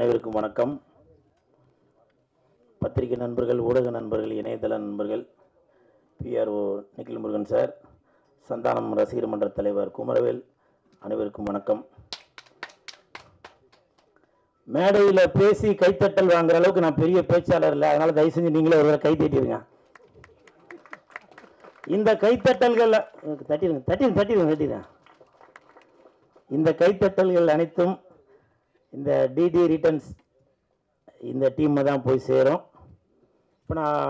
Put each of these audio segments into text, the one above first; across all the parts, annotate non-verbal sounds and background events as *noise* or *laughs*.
அனைவருக்கும் வணக்கம். பத்திரிகை நண்பர்கள் ஊடக நண்பர்கள் இணையதள நண்பர்கள் பிஆர்ஓ நிக்கில் முருகன் சார் சந்தானம் ரசிகர் மன்ற தலைவர் குமரவேல் அனைவருக்கும் வணக்கம். மேடையில் பேசி கைத்தட்டல் வாங்குற அளவுக்கு நான் பெரிய பேச்சாளர் இல்லை அதனால தயவு செஞ்சு நீங்களே ஒரு கை தட்டிடுங்க. இந்த கைத்தட்டல்கள் தட்டிடுங்க தட்டிடுங்க தட்டிடுங்க தட்டிடுங்க. இந்த கைத்தட்டல்கள் அனைத்தும் இந்த டிடி ரிட்டர்ன்ஸ் இந்த டீமை தான் போய் சேரும். இப்போ நான்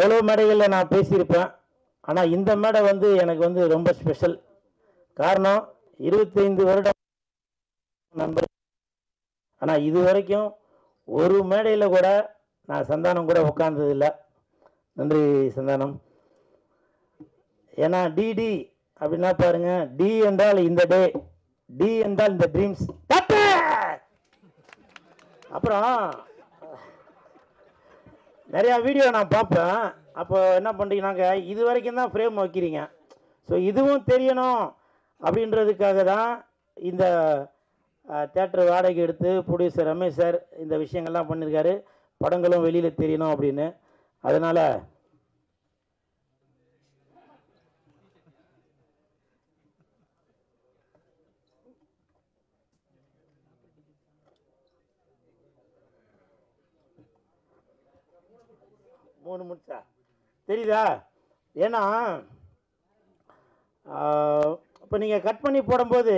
எவ்வளோ மேடைகளில் நான் பேசியிருப்பேன் ஆனால் இந்த மேடை வந்து எனக்கு வந்து ரொம்ப ஸ்பெஷல் காரணம் இருபத்தைந்து வருடம் நண்பர். ஆனால் இது வரைக்கும் ஒரு மேடையில் கூட நான் சந்தானம் கூட உட்கார்ந்ததில்ல. நன்றி சந்தானம். ஏன்னா டிடி அப்படின்னா பாருங்கள் டி என்றால் இந்த டே. டி என்றால் இந்த ட்ரீம்ஸ் அப்புறம் நிறையா வீடியோ நான் பார்ப்பேன். அப்போ என்ன பண்ணுறீங்கன்னாங்க இது வரைக்கும் தான் ஃப்ரேம் வைக்கிறீங்க. ஸோ இதுவும் தெரியணும் அப்படின்றதுக்காக தான் இந்த தேட்டர் வாடகை எடுத்து ப்ரொடியூசர் ரமேஷ் சார் இந்த விஷயங்கள்லாம் பண்ணியிருக்காரு படங்களும் வெளியில் தெரியணும் அப்படின்னு. அதனால் மூணு முடிச்சா? தெரியுதா? ஏன்னா இப்போ நீங்கள் கட் பண்ணி போடும்போது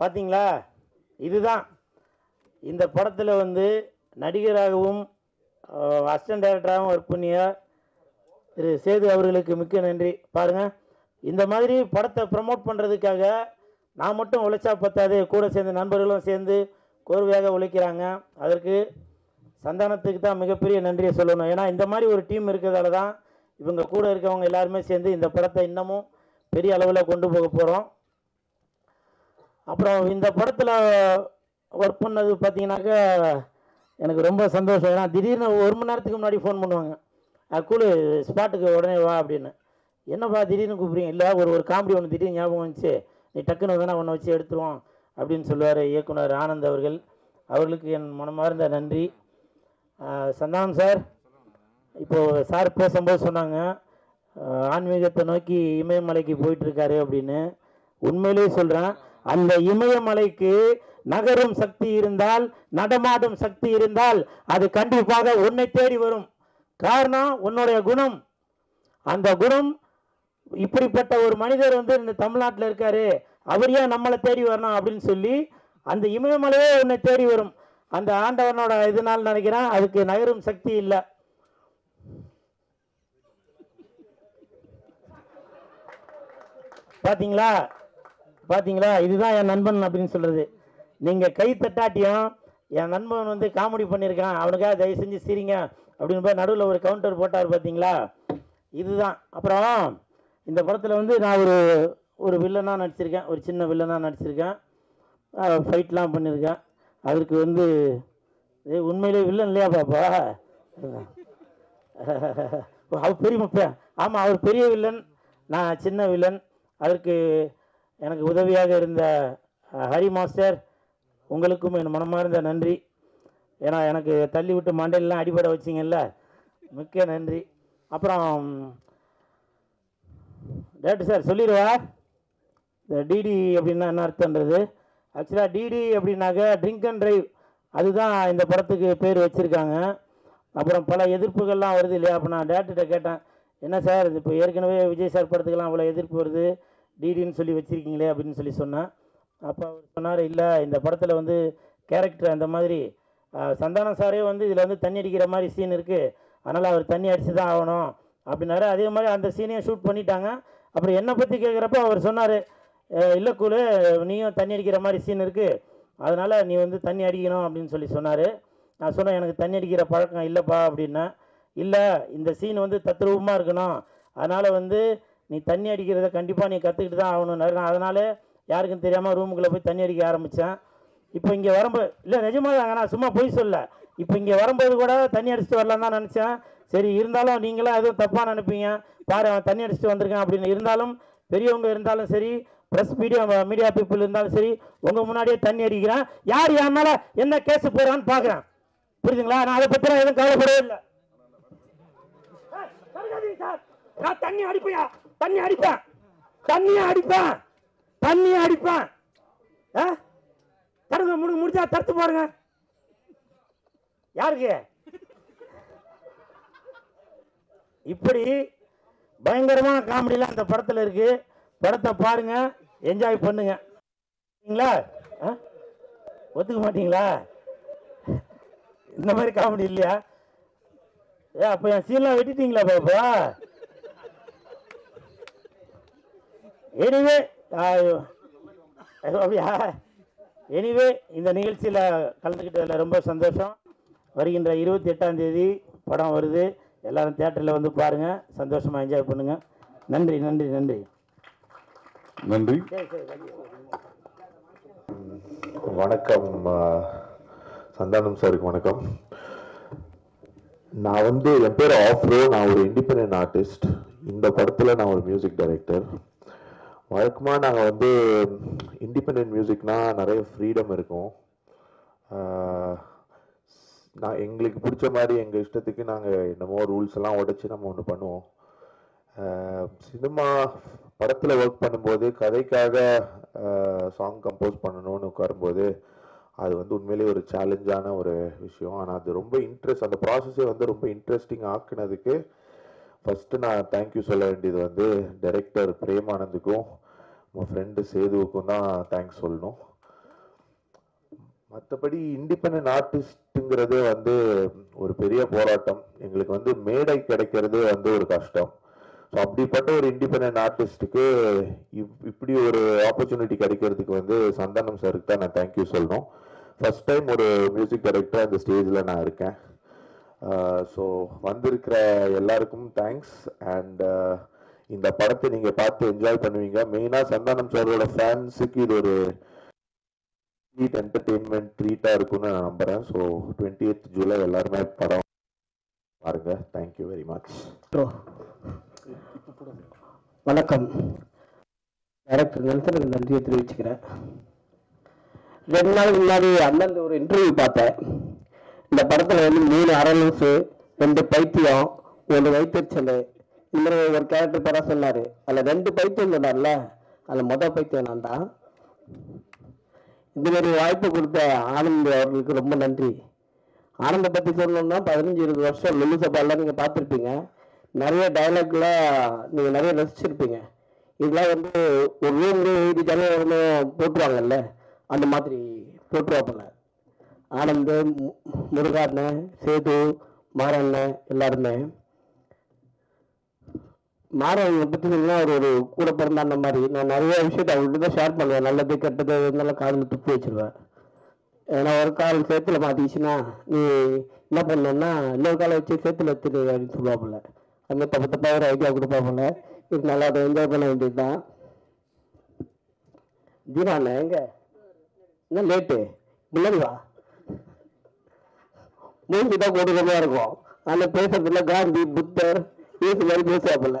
பார்த்தீங்களா இதுதான். இந்த படத்தில் வந்து நடிகராகவும் அசிஸ்டன்ட் டைரக்டராகவும் ஒர்க் பண்ணிய திரு சேது அவர்களுக்கு மிக்க நன்றி. பாருங்கள் இந்த மாதிரி படத்தை ப்ரமோட் பண்ணுறதுக்காக நான் மட்டும் உழைச்சா பத்தாது. கூட சேர்ந்து நண்பர்களும் சேர்ந்து கோர்வையாக உழைக்கிறாங்க. அதற்கு சந்தானத்துக்கு தான் மிகப்பெரிய நன்றியை சொல்லணும். ஏன்னா இந்த மாதிரி ஒரு டீம் இருக்கிறதால தான் இவங்க கூட இருக்கவங்க எல்லாருமே சேர்ந்து இந்த படத்தை இன்னமும் பெரிய அளவில் கொண்டு போக போகிறோம் அப்புறம் இந்த படத்தில் ஒர்க் பண்ணது பார்த்தீங்கன்னாக்கா எனக்கு ரொம்ப சந்தோஷம். ஏன்னா திடீர்னு ஒரு மணி நேரத்துக்கு முன்னாடி ஃபோன் பண்ணுவாங்க. கூலு ஸ்பாட்டுக்கு உடனே வா அப்படின்னு. என்னப்பா திடீர்னு கூப்பிடுறீங்க? இல்லை ஒரு ஒரு காமெடி ஒன்று திடீர்னு ஞாபகம் வந்துச்சு. நீ டக்குன்னு வந்தால் உன்னை வச்சு எடுத்துருவோம் அப்படின்னு சொல்லுவார் இயக்குனர் ஆனந்த் அவர்கள். அவர்களுக்கு என் மனமார்ந்த நன்றி. சந்தானம் சார். இப்போது சார் பேசும்போது சொன்னாங்க ஆன்மீகத்தை நோக்கி இமயமலைக்கு போயிட்டுருக்காரு அப்படின்னு. உண்மையிலே சொல்கிறேன் அந்த இமயமலைக்கு நகரும் சக்தி இருந்தால் நடமாடும் சக்தி இருந்தால் அது கண்டிப்பாக உன்னை தேடி வரும். காரணம் உன்னுடைய குணம். அந்த குணம் இப்படிப்பட்ட ஒரு மனிதர் வந்து இந்த தமிழ்நாட்டில் இருக்காரு. அவர் ஏன் நம்மளை தேடி வரணும் அப்படின்னு சொல்லி அந்த இமயமலையே உன்னை தேடி வரும். அந்த ஆண்டவனோட இதனால் நினைக்கிறேன் அதுக்கு நகரும் சக்தி இல்லை. பார்த்தீங்களா பார்த்தீங்களா இதுதான் என் நண்பன் அப்படின்னு சொல்கிறது நீங்கள் கை தட்டாட்டியும் என் நண்பன் வந்து காமெடி பண்ணியிருக்கான். அவனுக்காக தயவு செஞ்சு சிரிங்க. அப்படின்னு போய் நடுவில் ஒரு கவுண்டர் போட்டார் பார்த்தீங்களா இதுதான். அப்புறம் இந்த படத்தில் வந்து நான் ஒரு ஒரு வில்லனாக நடிச்சிருக்கேன். ஒரு சின்ன வில்லனாக நடிச்சிருக்கேன். ஃபைட்லாம் பண்ணியிருக்கேன் அதற்கு வந்து ஏ உண்மையிலே வில்லன் இல்லையா பாப்பா? அவர் பெரிய ஆமாம் அவர் பெரிய வில்லன் நான் சின்ன வில்லன் அதற்கு எனக்கு உதவியாக இருந்த ஹரி மாஸ்டர் உங்களுக்கும் என் மனமார்ந்த நன்றி. ஏன்னா எனக்கு தள்ளி விட்டு மண்டையிலாம் அடிபட வச்சிங்கல்ல? மிக்க நன்றி. அப்புறம் டேரக்டர் சார் சொல்லிடுவா. இந்த டிடி அப்படின்னா என்ன அர்த்தன்றது ஆக்சுவலாக டிடி அப்படின்னாக்க ட்ரிங்க் அண்ட் ட்ரைவ் அதுதான் இந்த படத்துக்கு பேர் வச்சுருக்காங்க. அப்புறம் பல எதிர்ப்புகள்லாம் வருது இல்லையா? அப்போ நான் டேரக்டர்கிட்ட கேட்டேன். என்ன சார் இது இப்போ ஏற்கனவே விஜய் சார் படத்துக்கெல்லாம் அவ்வளோ எதிர்ப்பு வருது? டிடின்னு சொல்லி வச்சுருக்கீங்களே அப்படின்னு சொல்லி சொன்னேன். அப்போ அவர் சொன்னார் இல்லை இந்த படத்தில் வந்து கேரக்டர் அந்த மாதிரி சந்தானம் சாரே வந்து இதில் வந்து தண்ணி அடிக்கிற மாதிரி சீன் இருக்குது அதனால் அவர் தண்ணி அடித்து தான் ஆகணும். அப்படின்னாரு. அதே மாதிரி அந்த சீனையும் ஷூட் பண்ணிட்டாங்க. அப்புறம் என்னை பற்றி கேட்குறப்ப அவர் சொன்னார் இல்லை கூலு நீயும் தண்ணி அடிக்கிற மாதிரி சீன் இருக்குது அதனால் நீ வந்து தண்ணி அடிக்கணும் அப்படின்னு சொல்லி சொன்னார். நான் சொன்னேன் எனக்கு தண்ணி அடிக்கிற பழக்கம் இல்லைப்பா அப்படின்னேன் இல்லை இந்த சீன் வந்து தத்ரூபமாக இருக்கணும். அதனால் வந்து நீ தண்ணி அடிக்கிறத கண்டிப்பாக நீ கற்றுக்கிட்டு தான் ஆகணும்னாரு நான் அதனால் யாருக்கும் தெரியாமல் ரூமுக்குள்ளே போய் தண்ணி அடிக்க ஆரம்பித்தேன் இப்போ இங்கே வரும்போது இல்லை நிஜமாக தாங்க நான் சும்மா போய் சொல்ல இப்போ இங்கே வரும்போது கூட தண்ணி அடிச்சுட்டு வரலாம் தான் நினச்சேன். சரி இருந்தாலும் நீங்களாம் எதுவும் தப்பாக நினைப்பீங்க. பாரு அவன் தண்ணி அடிச்சுட்டு வந்திருக்கான் அப்படின்னு இருந்தாலும் பெரியவங்க இருந்தாலும் சரி ப்ரெஸ் மீடியா மீடியா பீப்புள் இருந்தாலும் சரி உங்கள் முன்னாடியே தண்ணி அடிக்கிறேன். யார் என் மேலே என்ன கேஸ் போடுறான்னு பார்க்குறேன் புரியுதுங்களா நான் அதை பற்றி எதுவும் கவலைப்படவே இல்லை. சார். நான் தண்ணி அடிப்பையா? தண்ணி அடிப்பேன். தண்ணியை அடிப்பேன். தண்ணியை அடிப்பேன். ஆ தடுங்க முடிஞ்சு முடிச்சா தடுத்து பாருங்க யாருக்கு? இப்படி பயங்கரமான காமெடிலாம் அந்த படத்தில் இருக்குது படத்தை பாருங்கள் என்ஜாய் பண்ணுங்க. சரிங்களா? ஆ? ஒத்துக்க மாட்டீங்களா? இந்த மாதிரி காமெடி இல்லையா? ஏ அப்போ என் சீன்லாம் வெட்டிட்டீங்களா பாப்பா? எனிவே அப்படியா? எனிவே இந்த நிகழ்ச்சியில் கலந்துக்கிட்டதில் ரொம்ப சந்தோஷம். வருகின்ற இருபத்தி எட்டாம் தேதி படம் வருது. எல்லாரும் தியேட்டரில் வந்து பாருங்கள் சந்தோஷமாக என்ஜாய் பண்ணுங்கள் நன்றி நன்றி நன்றி. நன்றி. வணக்கம் சந்தானம் சாருக்கு வணக்கம். நான் வந்து என் பேர் ஆஃப்ரோ. நான் ஒரு இண்டிபெண்ட் ஆர்டிஸ்ட் இந்த படத்தில் நான் ஒரு மியூசிக் டைரக்டர் வழக்கமாக நாங்கள் வந்து இண்டிபெண்ட் மியூசிக்னா நிறைய ஃப்ரீடம் இருக்கும். நான் எங்களுக்கு பிடிச்ச மாதிரி எங்கள் இஷ்டத்துக்கு நாங்கள் என்னமோ ரூல்ஸ் எல்லாம் உடைச்சி நம்ம ஒன்று பண்ணுவோம். சினிமா படத்தில் ஒர்க் பண்ணும்போது கதைக்காக சாங் கம்போஸ் பண்ணணும்னு உட்காரும்போது அது வந்து உண்மையிலேயே ஒரு சேலஞ்சான ஒரு விஷயம். ஆனால் அது ரொம்ப இன்ட்ரெஸ்ட் அந்த ப்ராசஸே வந்து ரொம்ப இன்ட்ரெஸ்டிங் ஆக்குனதுக்கு ஃபஸ்ட்டு நான் தேங்க்யூ சொல்ல வேண்டியது வந்து டைரக்டர் பிரேமானந்துக்கும் உங்கள் ஃப்ரெண்டு சேதுவுக்கும் தான் தேங்க்ஸ் சொல்லணும். மற்றபடி இண்டிபெண்ட் ஆர்டிஸ்ட்டுங்கிறதே வந்து ஒரு பெரிய போராட்டம். எங்களுக்கு வந்து மேடை கிடைக்கிறதே வந்து ஒரு கஷ்டம். ஸோ அப்படிப்பட்ட ஒரு இண்டிபெண்ட் ஆர்டிஸ்ட்டுக்கு இப்படி ஒரு ஆப்பர்ச்சுனிட்டி கிடைக்கிறதுக்கு வந்து சந்தானம் சாருக்கு தான் நான் தேங்க்யூ சொல்லணும். ஃபஸ்ட் டைம் ஒரு மியூசிக் டைரக்டராக அந்த ஸ்டேஜில் நான் இருக்கேன். ஸோ வந்திருக்கிற எல்லாருக்கும் தேங்க்ஸ் அண்ட் இந்த படத்தை நீங்கள் பார்த்து என்ஜாய் பண்ணுவீங்க. மெயினாக சந்தானம் சாரோட ஃபேன்ஸுக்கு இது ஒரு ஸ்வீட் என்டர்டெயின்மெண்ட் ட்ரீட்டாக இருக்கும்னு நான் நம்புகிறேன் ஸோ டுவெண்ட்டி எய்த் ஜூலை எல்லாருமே படம் பாருங்க. தேங்க்யூ வெரி மச் வணக்கம். டேரக்டர் நெல்சனுக்கு நன்றியை தெரிவிச்சுக்கிறேன். ரெண்டு நாள் முன்னாடி அண்ணன் ஒரு இன்டர்வியூ பார்த்தேன். இந்த படத்தில் வந்து மூணு அரலூசு ரெண்டு பைத்தியம் ஒன்று வைத்தறிச்சல். இந்த மாதிரி ஒரு கேரக்டர் படம் சொன்னார். அதில் ரெண்டு பைத்தியம் சொன்னார்ல. அதில் மொதல் பைத்தியம் நான் தான். இந்த மாதிரி வாய்ப்பு கொடுத்த ஆனந்த் அவர்களுக்கு ரொம்ப நன்றி. ஆனந்தை பற்றி சொல்லணும்னா பதினஞ்சு இருபது வருஷம் லுல்லு சபாலெலாம் நீங்கள் பார்த்துருப்பீங்க. நிறைய டைலாக்லாம் நீங்கள் நிறைய ரசிச்சிருப்பீங்க. இதெல்லாம் வந்து ஒரு ரூம்ல எழுதி ஒன்றும் போட்டுருவாங்கல்ல? அந்த மாதிரி போட்டுருவாப்பில்ல ஆனந்த் மு- முருகாண்ணன் சேது மாரண்ணன் எல்லாருமே. மாறவங்களை பற்றி சொல்லலாம் அவர் ஒரு கூட பிறந்த அந்த மாதிரி. நான் நிறைய விஷயத்த அவங்கள்ட்ட தான் ஷேர் பண்ணுவேன். நல்லது கெட்டது இருந்தாலும் காதில் துப்பி வச்சிருவேன். ஏன்னா ஒரு கால் சேத்துல மாட்டிக்கிச்சுன்னா நீ என்ன பண்ணணும்னா இன்னொரு காலை வச்சு சேத்துல எடுத்துரு அப்படின்னு சொல்லுவாப்புல. அதுமாதிரி தப்பு தப்பாக ஒரு ஐடியா கொடுப்பாப்புல. நல்லா அதை என்ஜாய் பண்ண வேண்டியது தான் ஜீராண்ணே எங்க? என்ன லேட்டு முன்னாடி வா. மூஞ்சி தான் கொடுக்கமாக இருக்கும். ஆனால் பேசுறதுல காந்தி புத்தர் இது மாதிரி பேசுவாப்புல.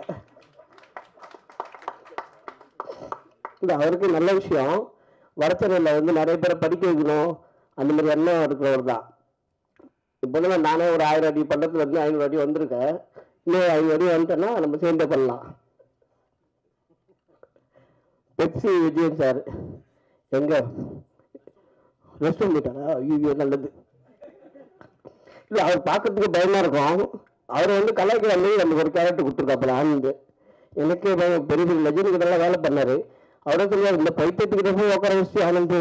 இல்லை அவருக்கு நல்ல விஷயம். வடச்சென்னையில் வந்து நிறைய பேரை படிக்க வைக்கணும். அந்த மாதிரி எண்ணம் இருக்கிறவர் தான். இப்போ நான் நானே ஒரு ஆயிரம் அடி பள்ளத்துல இருந்து ஐநூறு அடி வந்திருக்கேன். இன்னும் ஐநூறு அடி வந்துட்டேன்னா நம்ம சேர்ந்தே பண்ணலாம். பெப்சி விஜயன் சார். எங்க? ரெஸ்ட் ரூம் ஐயோ நல்லது. இல்லை அவர் பார்க்கறதுக்கு பயமா இருக்கும். அவர் வந்து கலாய்க்கிற மாதிரி நமக்கு ஒரு கேரக்டர் கொடுத்துருக்காப்புல ஆனந்து. எனக்கு பெரிய பெரிய லெஜண்ட் நல்லா வேலை பண்ணாரு. அவரே சொல்லுவார் இந்த பைத்தியத்துக்கிட்ட போய் உட்கார வச்சு ஆனந்த்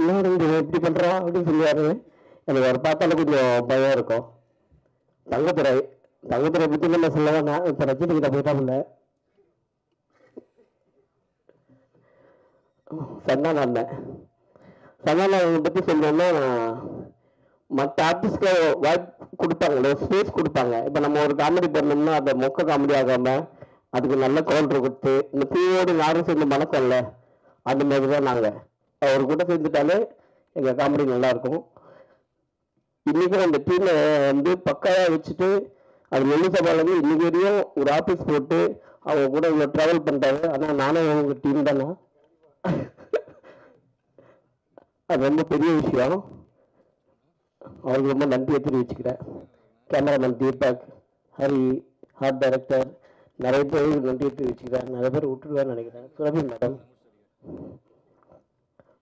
இன்னொரு எப்படி பண்ணுறான் அப்படின்னு சொல்லுவார். எனக்கு அவர் பார்த்தாலும் கொஞ்சம் பயம் இருக்கும். தங்கத்துறை தங்கத்துறை பற்றி நம்ம சொல்ல வேணாம். இப்போ ரஜினிகிட்ட கிட்ட சந்தான அண்ணன் சந்தான அவங்களை பத்தி சொல்லணும்னா மற்ற ஆர்டிஸ்ட்க்கு வாய்ப்பு கொடுப்பாங்க. ஸ்பேஸ் கொடுப்பாங்க. இப்போ நம்ம ஒரு காமெடி பண்ணோம்னா அதை மொக்க காமெடி ஆகாமல் அதுக்கு நல்ல கவுண்டர் கொடுத்து இந்த பூவோடு யாரும் சேர்ந்து இல்லை அந்த மாதிரி தான் நாங்கள் அவர் கூட சேர்ந்துட்டாலே எங்கள் காமெடி நல்லாயிருக்கும் இன்றைக்கும் அந்த டீமை வந்து பக்காவாக வச்சுட்டு அது நெல்லு சபாலேருந்து இன்னைக்கு வரையும் ஒரு ஆஃபீஸ் போட்டு அவங்க கூட இவ்வளோ ட்ராவல் பண்ணுறாரு ஆனால் நானும் அவங்க டீம் தானே? அது ரொம்ப பெரிய விஷயம். அவருக்கு ரொம்ப நன்றியை தெரிவிச்சுக்கிறேன் cameraman Deepak Hari art director நிறைய பேர் நன்றியை தெரிவிச்சுக்கிறேன் நிறைய பேர் விட்டுருவேன்னு நினைக்கிறேன் சுரபி மேடம்.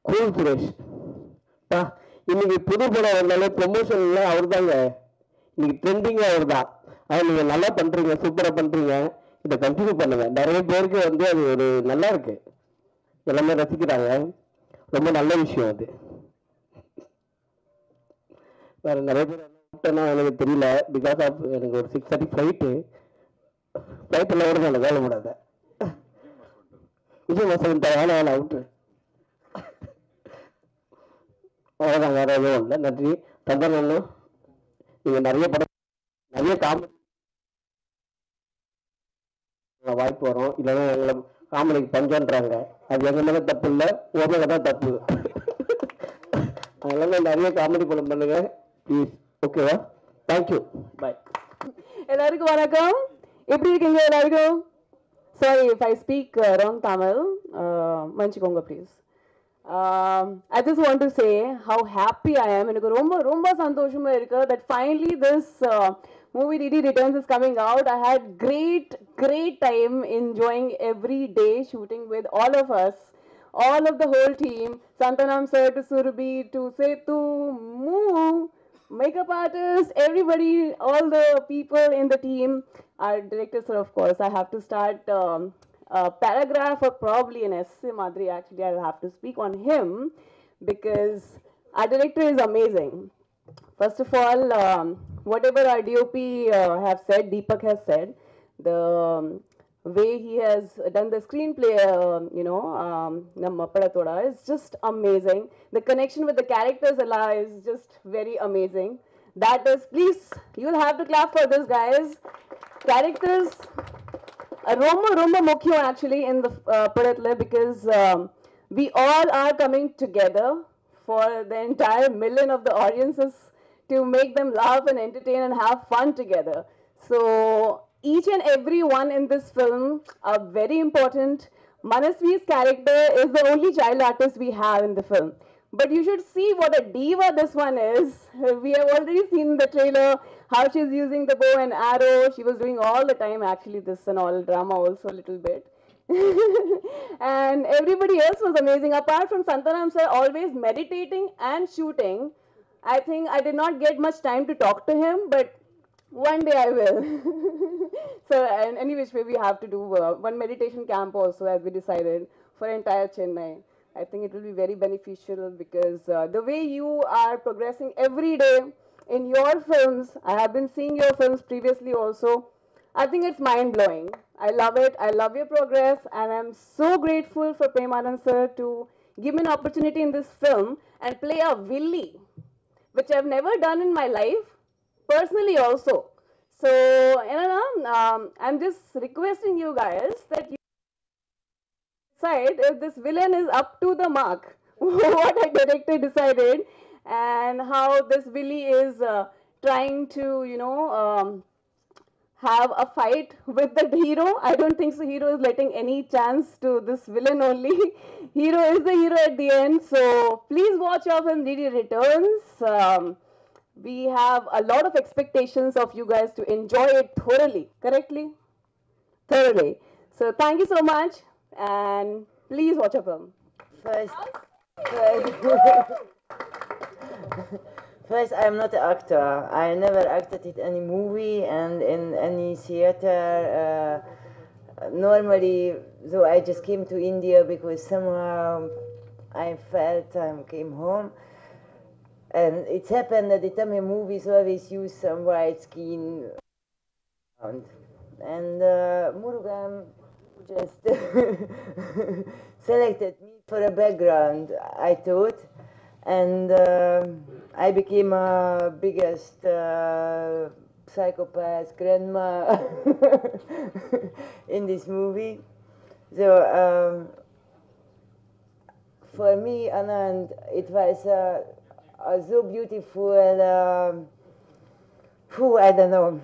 கூல் சுரேஷ் பா இன்னைக்கு புது படம் வந்தாலே ப்ரொமோஷன்ல அவர் தாங்க இன்னைக்கு ட்ரெண்டிங்காக அவர் தான் அதை நீங்கள் நல்லா பண்ணுறீங்க சூப்பராக பண்ணுறீங்க இதை கண்டினியூ பண்ணுங்க. நிறைய பேருக்கு வந்து அது ஒரு நல்லா இருக்கு. எல்லாமே ரசிக்கிறாங்க. ரொம்ப நல்ல விஷயம் அது. வேற நிறைய பேர் எனக்கு தெரியல. பிகாஸ் ஆஃப் எனக்கு ஒரு சிக்ஸ் தேர்ட்டி ஃப்ளைட்டு ஃப்ளைட்டில் வருது வேலை முடியாத விஜய் மாசம் வேலை வேலை அவுட்டு அவ்வளோதான் வேற எதுவும் இல்லை. நன்றி. தந்தனும் நீங்கள் நிறைய படம் நிறைய காமெடி வாய்ப்பு வரும். இல்லைன்னா எங்களை காமெடிக்கு பஞ்சன்றாங்க அது எங்கள் மேலே தப்பு இல்லை உங்க தான் தப்பு. அதனால நிறைய காமெடி படம் பண்ணுங்க. ப்ளீஸ் ஓகேவா தேங்க்யூ பாய் எல்லாருக்கும் வணக்கம். எப்படி இருக்கீங்க எல்லாருக்கும்? Sorry if I speak wrong Tamil மன்னிச்சுக்கோங்க please I just want to say how happy I am எனக்கு ரொம்ப ரொம்ப சந்தோஷமா இருக்கு that finally this movie DD returns is coming out I had great great time enjoying every day shooting with all of us all of the whole team, Santanam sir to Surabhi to Setu, Moo, makeup artist, everybody, all the people in the team, our director sir, of course. I have to start um, a paragraph or probably an essay, Madri. Actually, I'll have to speak on him because our director is amazing. First of all, um, whatever our DOP uh, have said, Deepak has said, the um, way he has done the screenplay, uh, you know, um, Namma is just amazing. The connection with the characters Allah is just very amazing. That is, please, you'll have to clap for this, guys. Characters uh, ரொம்ப ரொம்ப முக்கியம் actually in the uh, படத்துல because um, we all are coming together for the entire million of the audiences to make them laugh and entertain and have fun together. So each and every one in this film are very important. Manasvi's character is the only child artist we have in the film. But you should see what a diva this one is. We have already seen the trailer, how she's using the bow and arrow. She was doing all the time, actually, this and all drama also a little bit. *laughs* and everybody else was amazing. Apart from Santanam sir, always meditating and shooting. I think I did not get much time to talk to him, but one day I will. *laughs* so, and any which way we have to do uh, one meditation camp also, as we decided for entire Chennai. I think it will be very beneficial because uh, the way you are progressing every day in your films, I have been seeing your films previously also. I think it's mind blowing. I love it. I love your progress, and I'm so grateful for Premanand sir to give me an opportunity in this film and play a Willy, which I've never done in my life, personally also. So, you know, um, I'm just requesting you guys that you decide if this villain is up to the mark, *laughs* what a director decided, and how this Willy is uh, trying to, you know, um, have a fight *laughs* with the hero. I don't think so. Hero is letting any chance to this villain only. *laughs* hero is the hero at the end. So please watch our film DD Returns. Um, we have a lot of expectations of you guys to enjoy it thoroughly. Correctly? Thoroughly. So thank you so much, and please watch our film. First, first, *laughs* *laughs* first, I'm not an actor. I never acted in any movie and in any theater. Uh, normally, so I just came to India because somehow I felt I came home. And it happened that the Tamil movies always use some white skin. And, uh, Murugan just *laughs* selected me for a background, I thought, and uh, I became a biggest uh, psychopath grandma *laughs* in this movie. So um, for me, Anand, it was a, a so beautiful. Um, whew, I don't know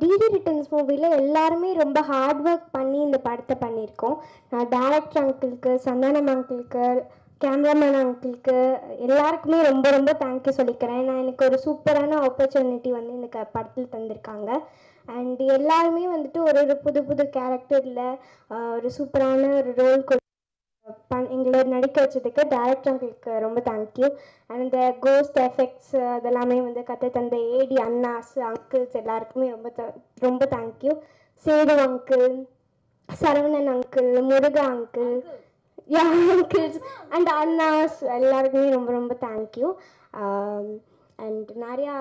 DD returns மூவியில் எல்லாருமே ரொம்ப hard work பண்ணி இந்த படத்தை பண்ணியிருக்கோம் நான் director அங்கிளுக்கு Santhanam அங்கிளுக்கு cameraman அங்கிளுக்கு எல்லாருக்குமே ரொம்ப ரொம்ப தேங்க்யூ சொல்லிக்கிறேன். நான் எனக்கு ஒரு சூப்பரான ஆப்பர்ச்சுனிட்டி வந்து இந்த க படத்தில் தந்திருக்காங்க. அண்ட் எல்லாருமே வந்துட்டு ஒரு ஒரு புது புது கேரக்டரில் ஒரு சூப்பரான ஒரு ரோல் பண் எங்களை நடிக்க வச்சதுக்கு டேரக்டர் அங்கிளுக்கு ரொம்ப தேங்க்யூ அண்ட் இந்த கோஸ்ட் எஃபெக்ட்ஸ் அதெல்லாமே வந்து கற்று தந்த ஏடி அண்ணாஸ் அங்கிள்ஸ் எல்லாருக்குமே ரொம்ப த- ரொம்ப thank you Sethu uncle Saravanan uncle Muruga uncle yeah and அண்ணாஸ் எல்லாருக்குமே ரொம்ப ரொம்ப தேங்க்யூ அண்ட் நிறையா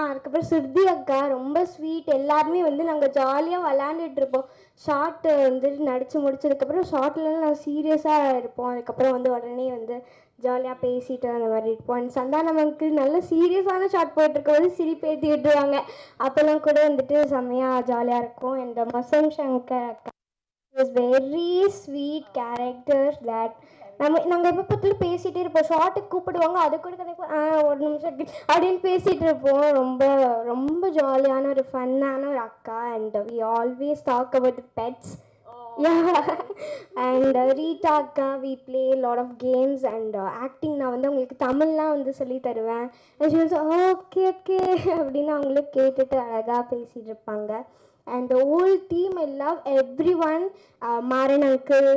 அதுக்கப்புறம் சுருதி அக்கா ரொம்ப ஸ்வீட் எல்லாருமே வந்து நாங்கள் ஜாலியாக விளாண்டுட்டு இருப்போம். ஷார்ட் வந்து நடித்து முடிச்சதுக்கப்புறம் ஷார்ட்லாம் நான் சீரியஸாக இருப்போம். அதுக்கப்புறம் வந்து உடனே வந்து ஜாலியாக பேசிட்டு அந்த மாதிரி இருப்போம். அண்ட் சந்தானமனுக்கு நல்ல சீரியஸான ஷார்ட் போயிட்டுருக்கும்போது சிரிப்பு ஏற்றி விட்டுருவாங்க அப்போல்லாம் கூட வந்துட்டு செம்மையாக ஜாலியாக இருக்கும். அண்ட் மசம் சங்கர் அக்கா. Is very sweet character that நம்ம நாங்கள் எப்போ பார்த்தாலும் பேசிகிட்டே இருப்போம். ஷார்ட்டுக்கு கூப்பிடுவாங்க அது கூட கதைக்கு ஆ ஒரு நிமிஷம் அப்படின்னு பேசிகிட்டு இருப்போம். ரொம்ப ரொம்ப ஜாலியான ஒரு ஃபன்னான ஒரு அக்கா. And we always talk about pets and Rita அக்கா we play lot of games and acting நான் வந்து அவங்களுக்கு தமிழ்லாம் வந்து சொல்லி தருவேன். ஓகே ஓகே அப்படின்னு அவங்களே கேட்டுட்டு அழகாக பேசிகிட்டு இருப்பாங்க. And whole team I love everyone Maran uncle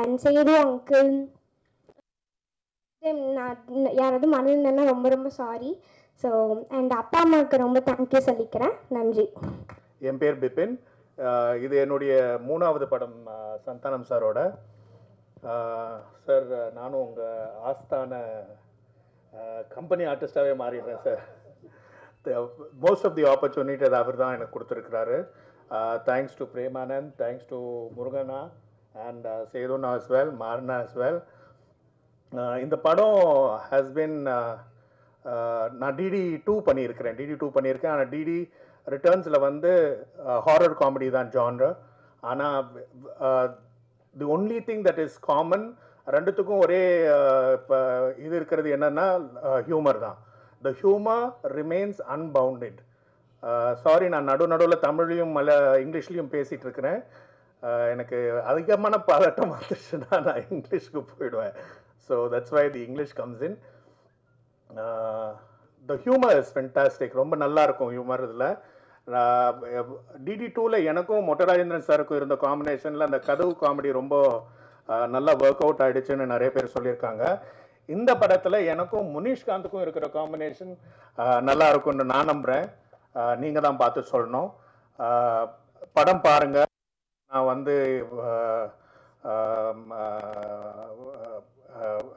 and Sethu uncle நான் யாராவது மறந்துருந்தேன்னா ரொம்ப ரொம்ப சாரி ஸோ அண்ட் அப்பா அம்மாவுக்கு ரொம்ப தேங்க்யூ சொல்லிக்கிறேன். நன்றி. என் பேர் பிபின். இது என்னுடைய மூணாவது படம் சந்தானம் சாரோட. சார் நானும் உங்கள் ஆஸ்தான கம்பெனி ஆர்டிஸ்டாகவே மாறிடுறேன் sir. Most of the opportunity அது அவர் தான் எனக்கு கொடுத்துருக்கிறாரு. Thanks to Premanand thanks to முருகனா and சேதுனா ஆஸ் வெல் மார்னா ஆஸ் வெல் இந்த படம் ஹஸ் பின் uh, uh, நான் டிடி டூ பண்ணியிருக்கிறேன். டிடி டூ பண்ணியிருக்கேன். ஆனால் டிடி ரிட்டர்ன்ஸில் வந்து uh, ஹாரர் காமெடி தான் ஜான்ரு ஆனால் the only thing that is common ரெண்டுத்துக்கும் ஒரே இப்போ இது இருக்கிறது என்னென்னா ஹியூமர் தான். The humour remains unbounded sorry நான் நடு நடுவில் தமிழ்லையும் மல இங்கிலீஷ்லையும் பேசிகிட்டு இருக்கிறேன் எனக்கு அதிகமான பதட்டம் வந்துச்சுன்னா நான் இங்கிலீஷ்க்கு போயிடுவேன். So that's why the English comes in the humour is fantastic ரொம்ப நல்லா இருக்கும் ஹியூமர் இதில். டிடி டூவில் எனக்கும் மொட்டராஜேந்திரன் சாருக்கும் இருந்த காம்பினேஷனில் அந்த கதவு காமெடி ரொம்ப நல்லா ஒர்க் அவுட் ஆகிடுச்சுன்னு நிறைய பேர் சொல்லியிருக்காங்க. இந்த படத்தில் எனக்கும் முனிஷ்காந்துக்கும் இருக்கிற காம்பினேஷன் நல்லா இருக்கும்னு நான் நம்புகிறேன் நீங்கள் தான் பார்த்து சொல்லணும். படம் பாருங்கள் நான் வந்து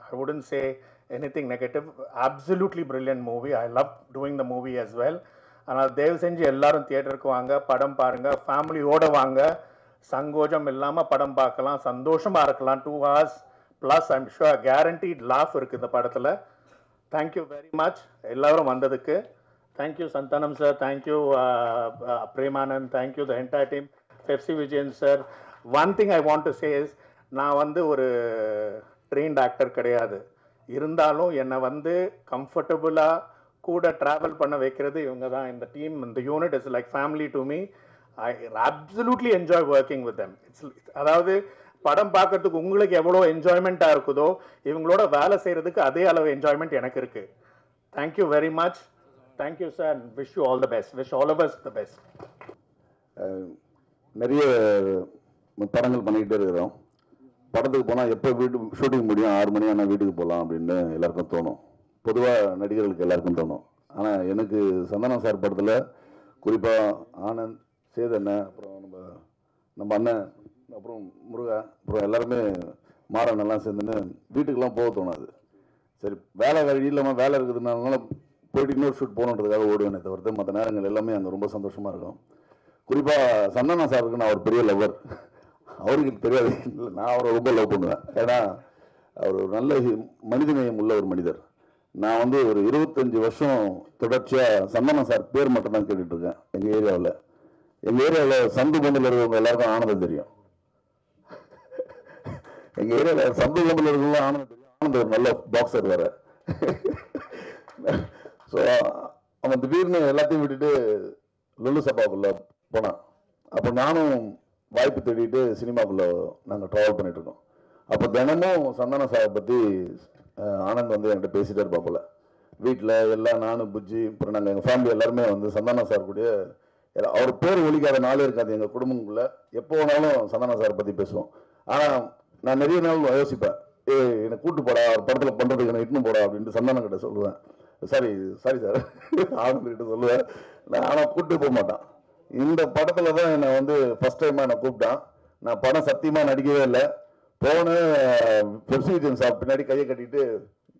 I say say anything negative absolutely brilliant movie I love doing the movie as well ஆனால் தயவு செஞ்சு எல்லாரும் தியேட்டருக்கு வாங்க படம் பாருங்க ஃபேமிலியோடு வாங்க. சங்கோஜம் இல்லாமல் படம் பார்க்கலாம் சந்தோஷமாக இருக்கலாம். Two hours plus I'm sure guaranteed laugh இருக்குது இந்த படத்தில். தேங்க்யூ வெரி மச் எல்லோரும் வந்ததுக்கு. Thank you Santhanam sir thank you Premanand thank you the entire team FEFSI Vijayan sir one thing I want to says நான் வந்து ஒரு trained actor கிடையாது. இருந்தாலும் என்னை வந்து கம்ஃபர்டபுளாக கூட ட்ராவல் பண்ண வைக்கிறது இவங்க தான். இந்த டீம் இந்த unit is like family to me I absolutely enjoy working with them it's அதாவது படம் பார்க்கறதுக்கு உங்களுக்கு எவ்வளோ என்ஜாய்மெண்ட்டாக இருக்குதோ இவங்களோட வேலை செய்கிறதுக்கு அதே அளவு என்ஜாய்மெண்ட் எனக்கு இருக்குது thank you very much thank you sir wish you all the best wish all of us the best நிறைய uh, படங்கள் பண்ணிக்கிட்டே இருக்கிறோம். படத்துக்கு போனால் எப்போ வீட்டு ஷூட்டிங் முடியும்? ஆறு மணி ஆனால் வீட்டுக்கு போகலாம் அப்படின்னு எல்லாருக்கும் தோணும். பொதுவாக நடிகர்களுக்கு எல்லாருக்கும் தோணும். ஆனால் எனக்கு சந்தனம் சார் படத்தில் குறிப்பாக ஆனந்த் சேதண்ணன் அப்புறம் நம்ம நம்ம அண்ணன் அப்புறம் முருகா அப்புறம் எல்லாருமே மாறன் எல்லாம் சேர்ந்துன்னு வீட்டுக்கெல்லாம் போக தோணாது. சரி வேலை வேறு இல்லாமல் வேலை இருக்கிறதுனால போயிட்டு இன்னொரு ஷூட் போகணுன்றதுக்காக ஓடுவேனே தவிர்த்து மற்ற நேரங்கள் எல்லாமே அங்கே ரொம்ப சந்தோஷமாக இருக்கும். குறிப்பாக சந்தனா சாருக்கு நான் ஒரு பெரிய லவ்வர் அவருக்கு தெரியாது இல்லை. நான் அவரை ரொம்ப லவ் பண்ணுவேன். ஏன்னா அவர் ஒரு நல்ல மனிதநேயம் உள்ள ஒரு மனிதர். நான் வந்து ஒரு இருபத்தஞ்சி வருஷம் தொடர்ச்சியாக சந்தானா சார் பேர் மட்டும் தான் கேட்டுட்டு எங்கள் ஏரியாவில். எங்கள் ஏரியாவில் சந்து பந்தில் இருக்கிறவங்க எல்லாருக்கும் ஆனந்தம் தெரியும். எங்கள் ஏரியாவில் சந்து பந்தில் இருக்கிறவங்க ஆனந்தம் தெரியும். ஆனந்த் ஒரு நல்ல பாக்ஸர் வேறு. ஸோ அவன் திடீர்னு எல்லாத்தையும் விட்டுட்டு லுல்லு சபாக்குள்ளே போனான் அப்போ நானும் வாய்ப்பு தேடிட்டு சினிமாக்குள்ளே நாங்கள் ட்ராவல் பண்ணிகிட்ருக்கோம் அப்போ தினமும் சந்தான சாரை பற்றி ஆனந்த் வந்து என்கிட்ட இருப்பா இருப்பாப்புல வீட்டில் எல்லாம் நானும் புஜ்ஜி அப்புறம் நாங்கள் எங்கள் ஃபேமிலி எல்லாருமே வந்து சந்தான சார் கூட அவர் பேர் ஒழிக்காத நாளே இருக்காது எங்கள் குடும்பங்குள்ள எப்போ வேணாலும் சந்தான சாரை பற்றி பேசுவோம். ஆனால் நான் நிறைய நாள் யோசிப்பேன். ஏ என்னை கூட்டு போடா ஒரு படத்தில் பண்ணுறதுக்கு என்னை இட்டுன்னு போடா அப்படின்ட்டு சந்தானம் கிட்ட சொல்லுவேன். சாரி சாரி சார் ஆனந்த் கிட்ட சொல்லுவேன் நான் ஆனால் கூப்பிட்டு போக மாட்டான். இந்த படத்தில் தான் என்னை வந்து ஃபர்ஸ்ட் டைமாக என்னை கூப்பிட்டான். நான் படம் சத்தியமாக நடிக்கவே இல்லை. போன பெர்சிஜன் சாப் பின்னாடி கையை கட்டிட்டு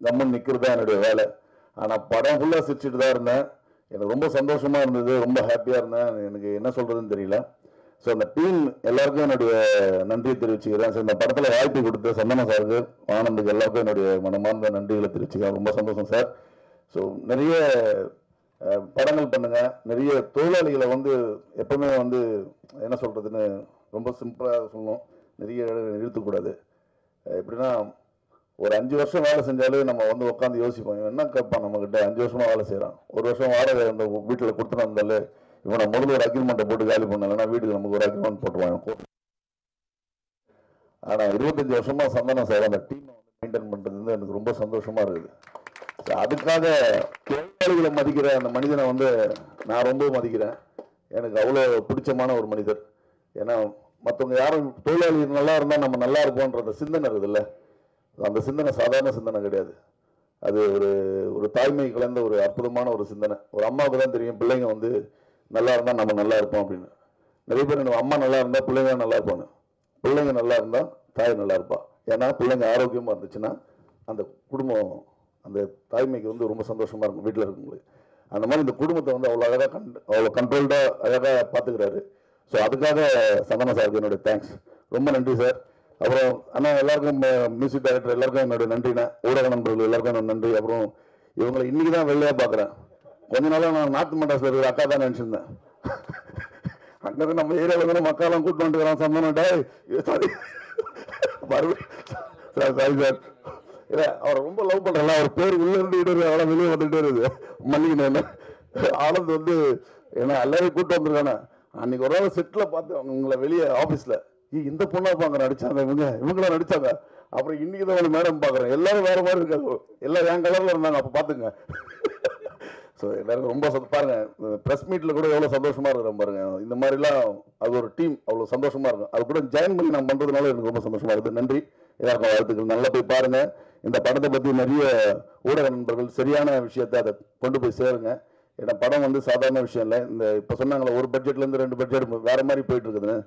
கம்மன் நிற்கிறது தான் என்னுடைய வேலை. ஆனால் படம் ஃபுல்லாக சிரிச்சுட்டு தான் இருந்தேன். எனக்கு ரொம்ப சந்தோஷமாக இருந்தது. ரொம்ப ஹாப்பியாக இருந்தேன். எனக்கு என்ன சொல்கிறதுன்னு தெரியல. ஸோ அந்த டீம் எல்லாருக்கும் என்னுடைய நன்றியை தெரிவிச்சுக்கிறேன். ஸோ இந்த படத்தில் வாய்ப்பு கொடுத்த சந்தன சாருக்கு ஆனந்துக்கு எல்லாருக்கும் என்னுடைய மனமார்ந்த நன்றிகளை தெரிவிச்சுக்கிறேன். ரொம்ப சந்தோஷம் சார் ஸோ நிறைய படங்கள் பண்ணுங்க. நிறைய தொழிலாளிகளை வந்து எப்பவுமே வந்து என்ன சொல்றதுன்னு ரொம்ப சிம்பிளாக சொல்லணும். நிறைய நிறுத்தக்கூடாது. எப்படின்னா ஒரு அஞ்சு வருஷம் வேலை செஞ்சாலே நம்ம வந்து உட்காந்து யோசிப்போம். என்ன கேட்பான் நம்மக்கிட்ட அஞ்சு வருஷமாக வேலை செய்கிறான் ஒரு வருஷம் வாடகை அந்த வீட்டில் கொடுத்துட்டு வந்தாலே இவனை முதல்ல ஒரு அக்ரிமெண்ட்டை போட்டு காலி பண்ணலன்னா வீட்டுக்கு நமக்கு ஒரு அக்ரிமெண்ட் போட்டுருவாங்க ஆனால் இருபத்தஞ்சி வருஷமாக சந்தனம் சார் அந்த டீமை வந்து மெயின்டைன் பண்ணுறது வந்து எனக்கு ரொம்ப சந்தோஷமாக இருக்குது. அதுக்காக தொழிலாளிகளை மதிக்கிற அந்த மனிதனை வந்து நான் ரொம்ப மதிக்கிறேன். எனக்கு அவ்வளோ பிடிச்சமான ஒரு மனிதர். ஏன்னா மற்றவங்க யாரும் தொழிலாளி நல்லா இருந்தால் நம்ம நல்லா இருப்போன்ற அந்த சிந்தனை இருக்குதுல்ல. அந்த சிந்தனை சாதாரண சிந்தனை கிடையாது. அது ஒரு ஒரு தாய்மை கலந்த ஒரு அற்புதமான ஒரு சிந்தனை. ஒரு அம்மாவுக்கு தான் தெரியும் பிள்ளைங்க வந்து நல்லா இருந்தால் நம்ம நல்லா இருப்போம் அப்படின்னு. நிறைய பேர் நம்ம அம்மா நல்லா இருந்தால் பிள்ளைங்க நல்லா இருப்பாங்க. பிள்ளைங்க நல்லா இருந்தால் தாய் நல்லா இருப்பாள் ஏன்னா பிள்ளைங்க ஆரோக்கியமாக இருந்துச்சுன்னா அந்த குடும்பம் அந்த தாய்மைக்கு வந்து ரொம்ப சந்தோஷமாக இருக்கும் வீட்டில் இருக்கவங்களுக்கு அந்த மாதிரி இந்த குடும்பத்தை வந்து அவ்வளோ அழகாக கண் அவ்வளோ கண்ட்ரோல்டாக அழகாக பார்த்துக்கிறாரு ஸோ அதுக்காக சந்தன சாருக்கு என்னுடைய தேங்க்ஸ் ரொம்ப நன்றி சார் அப்புறம் அண்ணா எல்லாருக்கும் மியூசிக் டைரக்டர் எல்லாருக்கும் என்னுடைய நன்றிண்ணே. ஊடக நண்பர்கள் எல்லாருக்கும் நன்றி. அப்புறம் இவங்களை இன்றைக்கி தான் வெளியாக பார்க்குறேன் கொஞ்ச நாளாக நான் நார்த் மெட்ராஸில் இருக்கிற அக்கா தான் நினச்சிருந்தேன். அங்கே தான் நம்ம ஏரியாவில் வந்து மக்கள்லாம் கூட்டு வந்துக்கிறான் சந்தனம் டே சாரி *laughs* சார் சாரி சார் இல்லை அவரை ரொம்ப லவ் பண்ணுறல அவர் பேர் உள்ள இருந்து இடுறது அவ்வளோ வெளியே வந்துகிட்டே இருக்குது. மன்னிக்கணும் ஆனந்த் வந்து ஏன்னா எல்லாரையும் கூப்பிட்டு வந்திருக்கானே. அன்னைக்கு ஒரு நாள் செட்டில் பார்த்து உங்களை வெளியே ஆஃபீஸில் இந்த பொண்ணா பாங்க நடிச்சாங்க இவங்க? இவங்களாம் நடிச்சாங்க? அப்புறம் இன்னைக்கு தான் மேடம் பார்க்குறேன் எல்லாரும் வேற மாதிரி இருக்காங்க. எல்லாம் என் கலரில் இருந்தாங்க அப்போ பார்த்துங்க ஸோ எல்லாருக்கும் ரொம்ப சந்தோ- பாருங்க ப்ரெஸ் மீட்டில் கூட எவ்வளோ சந்தோஷமா இருக்கிறோம் பாருங்க. இந்த மாதிரிலாம் அது ஒரு டீம் அவ்வளோ சந்தோஷமா இருக்கும். அது கூட ஜாயின் பண்ணி நான் பண்ணுறதுனால எனக்கு ரொம்ப சந்தோஷமா இருக்குது. நன்றி. எல்லாருக்கும் வாழ்த்துக்கள். நல்லா போய் பாருங்க. இந்த படத்தை பத்தி நிறைய ஊடக நண்பர்கள் சரியான விஷயத்தை அதை கொண்டு போய் சேருங்க. ஏன்னா படம் வந்து சாதாரண விஷயம் இல்லை. இந்த இப்போ சொன்னாங்களே ஒரு பட்ஜெட்லேருந்து ரெண்டு பட்ஜெட் வேற மாதிரி போயிட்டு இருக்குதுன்னு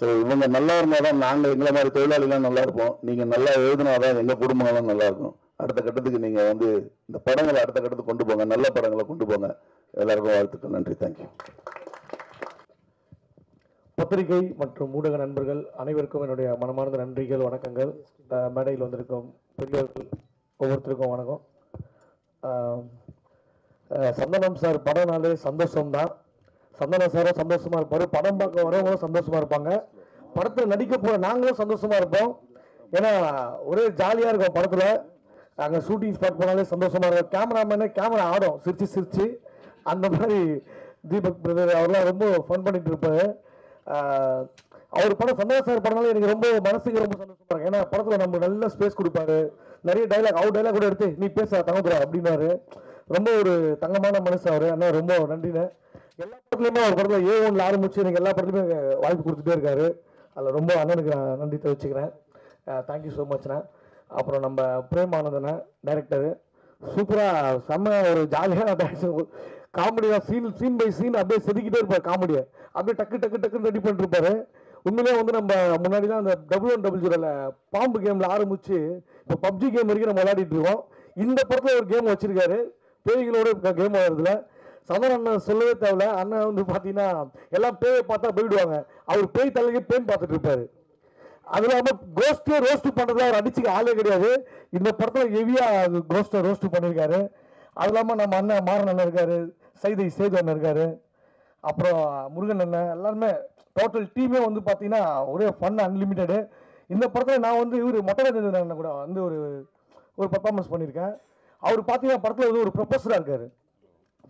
ஸோ இவங்க நல்லா இருந்தால் தான் நாங்கள் எங்களை மாதிரி தொழிலாளிலாம் நல்லா இருப்போம். நீங்கள் நல்லா எழுதினாதான் எங்கள் குடும்பங்கள்லாம் நல்லா இருக்கும். அடுத்த கட்டத்துக்கு நீங்கள் வந்து இந்த படங்களை அடுத்த கட்டத்துக்கு கொண்டு போங்க. நல்ல படங்களை கொண்டு போங்க. எல்லாருக்கும் வாழ்த்துக்கள். நன்றி. தேங்க்யூ பத்திரிகை மற்றும் ஊடக நண்பர்கள் அனைவருக்கும் என்னுடைய மனமார்ந்த நன்றிகள் வணக்கங்கள். மேடையில் வந்திருக்கும் பெரியவர்கள் ஒவ்வொருத்தருக்கும் வணக்கம். சந்தனம் சார் படம்னாலே சந்தோஷம்தான். சந்தனம் சாரும் சந்தோஷமாக இருப்பார். படம் பார்க்க வரவங்களும் சந்தோஷமாக இருப்பாங்க. படத்தில் நடிக்க போகிற நாங்களும் சந்தோஷமாக இருப்போம். ஏன்னா ஒரே ஜாலியாக இருக்கும் படத்தில். அங்கே ஷூட்டிங் ஸ்பாட் போனாலே சந்தோஷமாக இருக்கும். கேமராமேனே கேமரா ஆடும். சிரிச்சு சிரிச்சு. அந்த மாதிரி தீபக் பிரதர் அவர்லாம் ரொம்ப ஃபன் பண்ணிகிட்டு இருப்பார். அவர் படம் சந்தோஷ் சார் படம்னால எனக்கு ரொம்ப மனசுக்கு ரொம்ப சந்தோஷமா ஏன்னா படத்துல நம்ம நல்ல ஸ்பேஸ் கொடுப்பாரு. நிறைய டைலாக் அவர் டைலாக் கூட எடுத்து நீ பேச தங்கதுரா அப்படின்னாரு. ரொம்ப ஒரு தங்கமான மனசு அவரு. அண்ணா ரொம்ப நன்றிண்ணே. எல்லா படத்துலையுமே அவர் படத்துல ஏ ஒன்ல ஆரம்பிச்சு எனக்கு எல்லா படத்துலையுமே வாய்ப்பு கொடுத்துட்டே இருக்காரு. அதில் ரொம்ப அண்ணனுக்கு நான் நன்றி தெரிவிச்சுக்கிறேன். தேங்க்யூ ஸோ மச்ண்ணே அப்புறம் நம்ம பிரேம் ஆனந்தண்ணே டைரக்டரு சூப்பராக செம்ம ஒரு ஜாலியான காமெடி காமெடியாக சீன் சீன் பை சீன் அப்படியே செதுக்கிட்டே இருப்பார் காமெடியை. அப்படியே டக்கு டக்கு டக்குன்னு ரெடி பண்ணிட்டு இருப்பாரு வந்து நம்ம முன்னாடிலாம் அந்த டபுள் ஒன் டபுள் ஜீரோவில் பாம்பு கேமில் ஆரம்பிச்சு இப்போ பப்ஜி கேம் வரைக்கும் நம்ம விளையாடிட்டு இருக்கோம். இந்த படத்தில் ஒரு கேம் வச்சுருக்காரு. பேய்களோட கேம் விளையாடுறதுல சமர் அண்ணன் சொல்லவே தேவையில்ல. அண்ணன் வந்து பார்த்தீங்கன்னா எல்லாம் பேயை பார்த்தா போயிடுவாங்க. அவர் பேய் தலைக்கு பேன் பார்த்துட்டு இருப்பாரு. அது இல்லாமல் கோஸ்ட்டே ரோஸ்ட் பண்ணுறது அவர் அடிச்சுக்க ஆளே கிடையாது. இந்த படத்தில் ஹெவியாக கோஸ்ட்டை ரோஸ்ட் பண்ணிருக்காரு. அது இல்லாமல் நம்ம அண்ணன் மாறன் அண்ணன் இருக்காரு. சைதை சேது அண்ணன் இருக்காரு. அப்புறம் முருகன் அண்ணன் எல்லாருமே டோட்டல் டீமே வந்து பார்த்தீங்கன்னா ஒரே ஃபன் அன்லிமிட்டெடு இந்த படத்தில் நான் வந்து இவர் மொட்டராஜன் அண்ணன் கூட வந்து ஒரு ஒரு பர்ஃபார்மன்ஸ் பண்ணியிருக்கேன் அவர் பார்த்தீங்கன்னா படத்தில் வந்து ஒரு ப்ரொஃபஸராக இருக்கார்.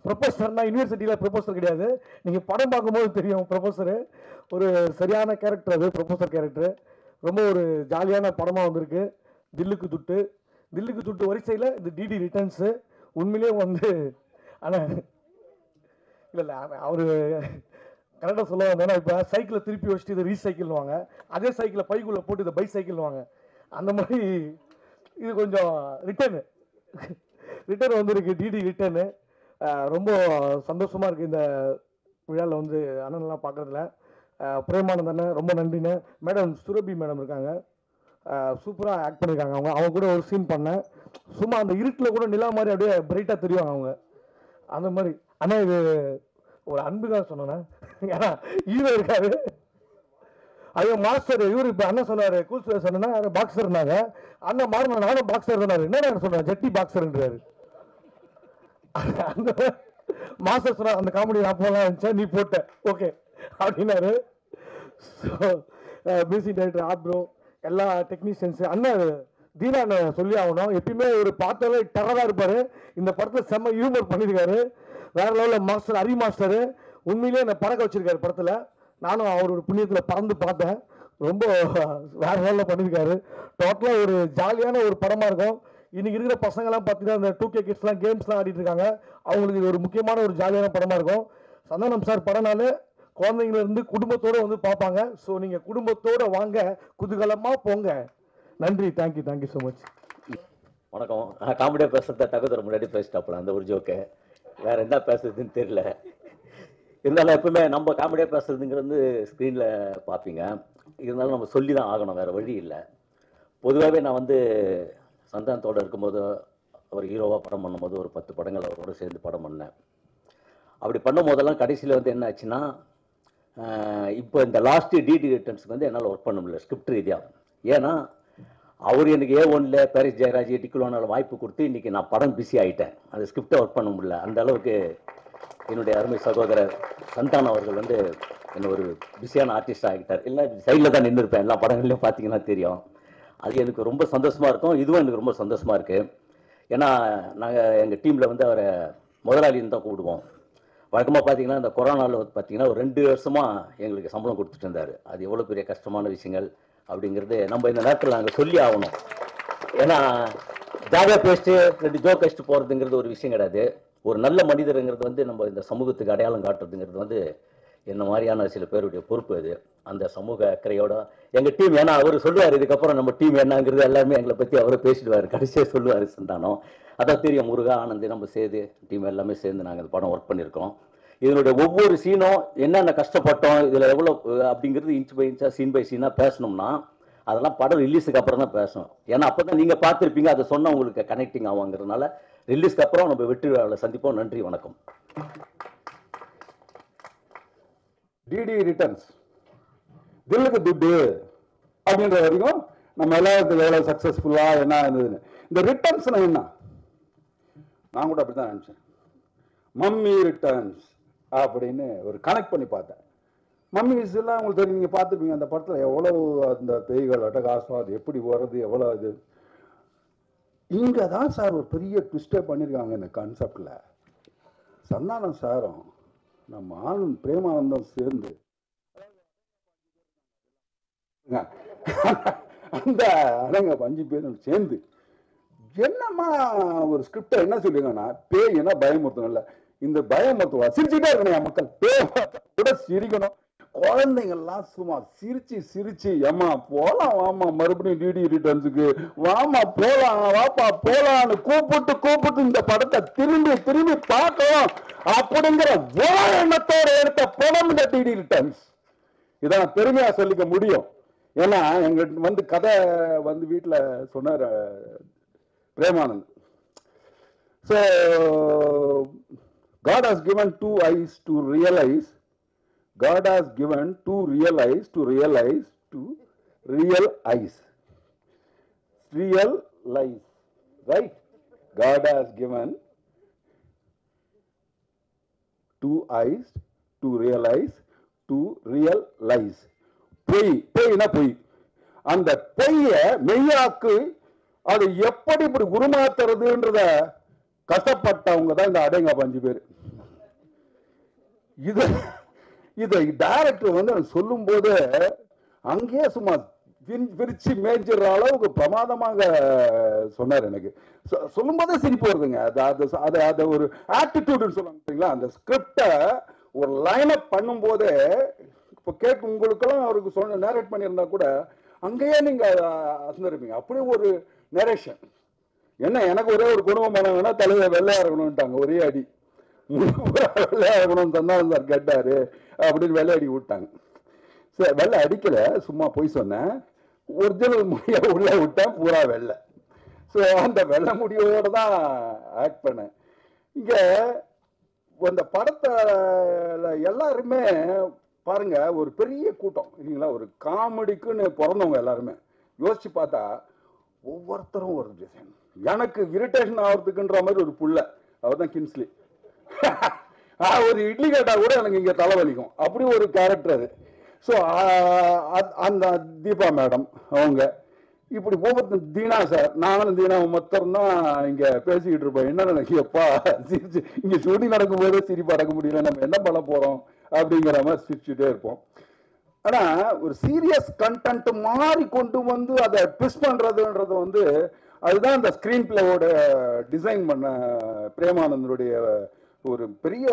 ப்ரொஃபஸர்னா யூனிவர்சிட்டியில் ப்ரொஃபஸர் கிடையாது. நீங்கள் படம் பார்க்கும்போது தெரியும் ப்ரொஃபஸரு ஒரு சரியான கேரக்டர் அது ப்ரொஃபஸர் கேரக்டர் ரொம்ப ஒரு ஜாலியான படமாக வந்திருக்கு. தில்லுக்கு துட்டு. தில்லுக்கு துட்டு வரிசையில் இது டிடி ரிட்டர்ன்ஸு உண்மையிலே வந்து ஆனால் இல்லை இல்லை அவர் கரெக்டாக சொல்ல வந்தேன்னா இப்போ சைக்கிளை திருப்பி வச்சுட்டு இதை ரீசைக்கிள்வாங்க அதே சைக்கிளை பைக்குள்ளே போட்டு இதை பை சைக்கிள்வாங்க அந்த மாதிரி இது கொஞ்சம் ரிட்டர்னு ரிட்டர்ன் வந்திருக்கு டிடி ரிட்டர்னு ரொம்ப சந்தோஷமாக இருக்குது இந்த விழாவில் வந்து அண்ணன்லாம் பார்க்குறதுல பிரேமானந்தண்ணே அண்ணன் ரொம்ப நன்றிண்ணே. மேடம் சுரபி மேடம் இருக்காங்க. சூப்பராக ஆக்ட் பண்ணியிருக்காங்க அவங்க. அவங்க கூட ஒரு சீன் பண்ணேன். சும்மா அந்த இருட்டில் கூட நிலா மாதிரி அப்படியே பிரைட்டாக தெரிவாங்க அவங்க. அந்த மாதிரி. அண்ணா இது ஒரு அன்புக்காக சொன்னேண்ணே. ஏன்னா ஹீரோ இருக்காரு. ஐயோ மாஸ்டர் இவர் இப்போ அண்ணன் சொன்னார் கூல் சொன்னா பாக்ஸர் இருந்தாங்க அண்ணன் மாறின நானும் பாக்ஸர் தானே என்ன சொல்றேன் ஜட்டி பாக்ஸர்ன்றாரு அந்த மாஸ்டர் சொன்னா அந்த காமெடி நான் போகலாம் இருந்துச்சா நீ போட்ட. ஓகே அப்படின்னாரு. ஸோ மியூசிக் டைரக்டர் ஆப்ரோ எல்லா டெக்னீஷியன்ஸு அண்ணன் தீனா அண்ணன் சொல்லி ஆகணும். எப்பயுமே ஒரு பார்த்தாலே டெரராக இருப்பார். இந்த படத்தில் செம்ம ஹியூமர் பண்ணியிருக்காரு வேற லெவலில் மாஸ்டர் ஹரி மாஸ்டர் உண்மையிலேயே என்னை பறக்க வச்சிருக்காரு படத்தில். நானும் அவரோட புண்ணியத்தில் பறந்து பார்த்தேன். ரொம்ப வேற லெவலில் பண்ணியிருக்காரு டோட்டலாக ஒரு ஜாலியான ஒரு படமாக இருக்கும். இன்றைக்கி இருக்கிற பசங்கெல்லாம் பார்த்தீங்கன்னா இந்த டூ கே கிட்ஸ்லாம் கேம்ஸ்லாம் ஆடிட்டு இருக்காங்க. அவங்களுக்கு இது ஒரு முக்கியமான ஒரு ஜாலியான படமாக இருக்கும். சந்தானம் சார் படம்னாலே குழந்தைங்கள இருந்து வந்து பார்ப்பாங்க. ஸோ நீங்கள் குடும்பத்தோடு வாங்க. குதூகலமாக போங்க. நன்றி. தேங்க்யூ தேங்க்யூ ஸோ மச் வணக்கம். நான் காமெடியாக பேசுகிறத தகுதர முன்னாடி பேசிட்டாப்புல அந்த ஒரு ஜோக்கு வேற என்ன பேசுறதுன்னு தெரியல. இருந்தாலும் எப்பவுமே நம்ம காமெடியாக பேசுறதுங்கிறது ஸ்க்ரீனில் பார்ப்பீங்க. இருந்தாலும் நம்ம சொல்லி தான் ஆகணும் வேற வழி இல்லை. பொதுவாகவே நான் வந்து சந்தானத்தோட இருக்கும்போது அவர் ஹீரோவாக படம் பண்ணும்போது ஒரு பத்து படங்கள் அவரோட சேர்ந்து படம் பண்ணேன். அப்படி பண்ணும் போதெல்லாம் கடைசியில் வந்து என்ன ஆச்சுன்னா இப்போ இந்த லாஸ்ட்டு டிடி ரிட்டர்ன்ஸுக்கு வந்து என்னால் ஒர்க் பண்ண முடியல ஸ்கிரிப்ட் ரீதியாக ஏன்னா அவர் எனக்கு ஏ ஒன்ல பாரிஸ் ஜெயராஜ் டிக்குலோனால வாய்ப்பு கொடுத்து இன்றைக்கி நான் படம் பிஸி ஆகிட்டேன் அந்த ஸ்கிரிப்டை ஒர்க் பண்ண முடியல. அந்த அளவுக்கு என்னுடைய அருமை சகோதரர் சந்தானம் அவர்கள் வந்து என்ன ஒரு பிஸியான ஆர்டிஸ்ட் ஆகிட்டார் இல்லை சைடில் தான் நின்று இருப்பேன் எல்லா படங்கள்லையும் பார்த்தீங்கன்னா தெரியும். அது எனக்கு ரொம்ப சந்தோஷமாக இருக்கும். இதுவும் எனக்கு ரொம்ப சந்தோஷமாக இருக்குது ஏன்னா நாங்கள் எங்கள் டீமில் வந்து அவரை முதலாளின்னு தான் கூப்பிடுவோம். வழக்கமாக பார்த்தீங்கன்னா இந்த கொரோனாவில் பார்த்தீங்கன்னா ஒரு ரெண்டு வருஷமாக எங்களுக்கு சம்பளம் கொடுத்துட்டு இருந்தார். அது எவ்வளோ பெரிய கஷ்டமான விஷயங்கள். அப்படிங்கிறது நம்ம இந்த நேரத்தில் நாங்கள் சொல்லி ஆகணும். ஏன்னா ஜாலியாக பேசிட்டு ரெண்டு ஜோக் கழிச்சுட்டு போகிறதுங்கிறது ஒரு விஷயம் கிடையாது. ஒரு நல்ல மனிதருங்கிறது வந்து நம்ம இந்த சமூகத்துக்கு அடையாளம் காட்டுறதுங்கிறது வந்து என்ன மாதிரியான சில பேருடைய பொறுப்பு அது. அந்த சமூக அக்கறையோட எங்கள் டீம் ஏன்னா அவர் சொல்லுவார் இதுக்கப்புறம் நம்ம டீம் என்னங்கிறது எல்லாமே எங்களை பற்றி அவரை பேசிடுவார். கடைசியாக சொல்லுவார் சந்தானம். அதான் தெரியும் முருகா ஆனந்த் நம்ம சேர்ந்து டீம் எல்லாமே சேர்ந்து நாங்கள் இந்த படம் ஒர்க் பண்ணியிருக்கோம். இதனுடைய ஒவ்வொரு சீனும் என்னென்ன கஷ்டப்பட்டோம் இதில் எவ்வளோ அப்படிங்கிறது இன்ச் பை இன்ச்சாக சீன் பை சீனாக பேசணும்னா அதெல்லாம் படம் ரிலீஸுக்கு அப்புறம் தான் பேசணும். ஏன்னா அப்போ தான் நீங்கள் பார்த்துருப்பீங்க அதை சொன்னால் உங்களுக்கு கனெக்டிங் ஆகுங்கிறதுனால. ரிலீஸ்க்கு அப்புறம் நம்ம வெற்றி விழாவில் சந்திப்போம். நன்றி வணக்கம். டிடி ரிட்டர்ன்ஸ் தில்லுக்கு துட்டு அப்படின்ற வரைக்கும் நம்ம எல்லாத்துக்கும் எவ்வளோ சக்ஸஸ்ஃபுல்லாக என்ன இருந்ததுன்னு இந்த ரிட்டர்ன்ஸ்னால் என்ன? நான் கூட அப்படி தான் நினச்சேன். மம்மி ரிட்டர்ன்ஸ் அப்படின்னு ஒரு கனெக்ட் பண்ணி பார்த்தேன். மம்மிஸ் எல்லாம் உங்களுக்கு தெரியும் நீங்கள் பார்த்துருப்பீங்க அந்த படத்தில் எவ்வளோ அந்த பேய்கள் அட்டகாசம் அது எப்படி வர்றது எவ்வளோ இது. இங்கே தான் சார் ஒரு பெரிய ட்விஸ்டே பண்ணியிருக்காங்க இந்த கான்செப்டில் சந்தானம் சாரும் நம்ம ஆனந்த் பிரேமானந்தம் சேர்ந்து. அந்த அடங்க அஞ்சு பேரும் சேர்ந்து என்னம்மா ஒரு ஸ்கிரிப்டை என்ன சொல்லுங்கன்னா பேய் என்ன பயமுறுத்தணும் இல்லை. இந்த பயமுறுத்துவா சிரிச்சுட்டே இருக்கணும் என் மக்கள். கூட சிரிக்கணும். குழந்தைங்கள்லாம் சும்மா சிரிச்சு சிரிச்சு ஏமா போலாம் வாமா மறுபடியும் டிடி ரிட்டர்ன்ஸுக்கு வாமா போலாம் வாப்பா போலான்னு கூப்பிட்டு கூப்பிட்டு இந்த படத்தை திரும்பி திரும்பி பார்க்கலாம். அப்படிங்கிற ஒரு எண்ணத்தோட எடுத்த படம் இந்த டிடி ரிட்டர்ன்ஸ் இதான் பெருமையா சொல்லிக்க முடியும். ஏன்னா எங்க வந்து கதை வந்து வீட்டில் சொன்னார் Premanand. So God has given two eyes to realize. God has given two real eyes to realize to real eyes. Real lies. Right? God has given two eyes to realize two real lies. பொய் பொய்னா பொய் அந்த பொய்ய மெய்யாக்கு அது எப்படி இப்படி உருமாத்துறதுன்றத கஷ்டப்பட்டவங்க தான் இந்த அடைங்க பஞ்சு பேர் இது இதை டைரக்டர் வந்து சொல்லும் சொல்லும்போது அங்கேயே சும்மா விரிச்சு பிரிச்சு மேய்ச்சிடுற அளவுக்கு பிரமாதமாக சொன்னார் எனக்கு. சொல்லும் போதே சிரிப்பு வருதுங்க. அது அது அதை ஒரு ஆட்டிடியூடுன்னு சொல்லுவாங்க பார்த்தீங்களா அந்த ஸ்கிரிப்டை ஒரு லைனப் பண்ணும்போதே இப்போ கேட்க உங்களுக்கெல்லாம் அவருக்கு சொன்ன நேரேட் பண்ணியிருந்தா கூட அங்கேயே நீங்கள் அசந்திருப்பீங்க அப்படி ஒரு நரேஷன் என்ன எனக்கு ஒரே ஒரு குடும்பம் பண்ணாங்கன்னா தலைவர் வெள்ளையா இருக்கணும்ட்டாங்க ஒரே அடி. வெள்ளையா இருக்கணும்னு கேட்டார். சார் கேட்டாரு அப்படின்னு வெள்ளை அடி விட்டாங்க. சரி வெள்ளை அடிக்கல சும்மா போய் சொன்னேன். ஒரிஜினல் முடியை உள்ளே விட்டேன் பூரா வெள்ளை. ஸோ அந்த வெள்ளை முடியோடு தான் ஆக்ட் பண்ணேன். இங்கே அந்த படத்தில் எல்லாருமே பாருங்க ஒரு பெரிய கூட்டம் இல்லைங்களா? ஒரு காமெடிக்குன்னு பிறந்தவங்க எல்லாருமே. யோசிச்சு பார்த்தா ஒவ்வொருத்தரும் ஒரு டிசைன் எனக்கு இரிட்டேஷன் ஆகிறதுக்குன்ற மாதிரி ஒரு புள்ள. அவர் தான் கின்ஸ்லி ஒரு இட்லி கேட்டால் கூட எனக்கு இங்கே தலைவலிக்கும். அப்படி ஒரு கேரக்டர் அது. ஸோ அந்த தீபா மேடம் அவங்க. இப்படி போகிறது தீனா சார் நானும் தீனா மொத்தம் தான் இங்கே பேசிக்கிட்டு இருப்போம். என்ன நினைக்கு எப்பா சிரிச்சு இங்க ஷூட்டிங் நடக்கும்போது சிரிப்பு அடக்க முடியல. நம்ம என்ன பண்ண போகிறோம் அப்படிங்கிற மாதிரி சிரிச்சுட்டே இருப்போம். ஆனால் ஒரு சீரியஸ் கண்டென்ட் மாறி கொண்டு வந்து அதை ட்விஸ்ட் பண்ணுறதுன்றது வந்து அதுதான் அந்த ஸ்க்ரீன் பிளேவோட டிசைன் பண்ண பிரேமானந்தனுடைய ஒரு பெரிய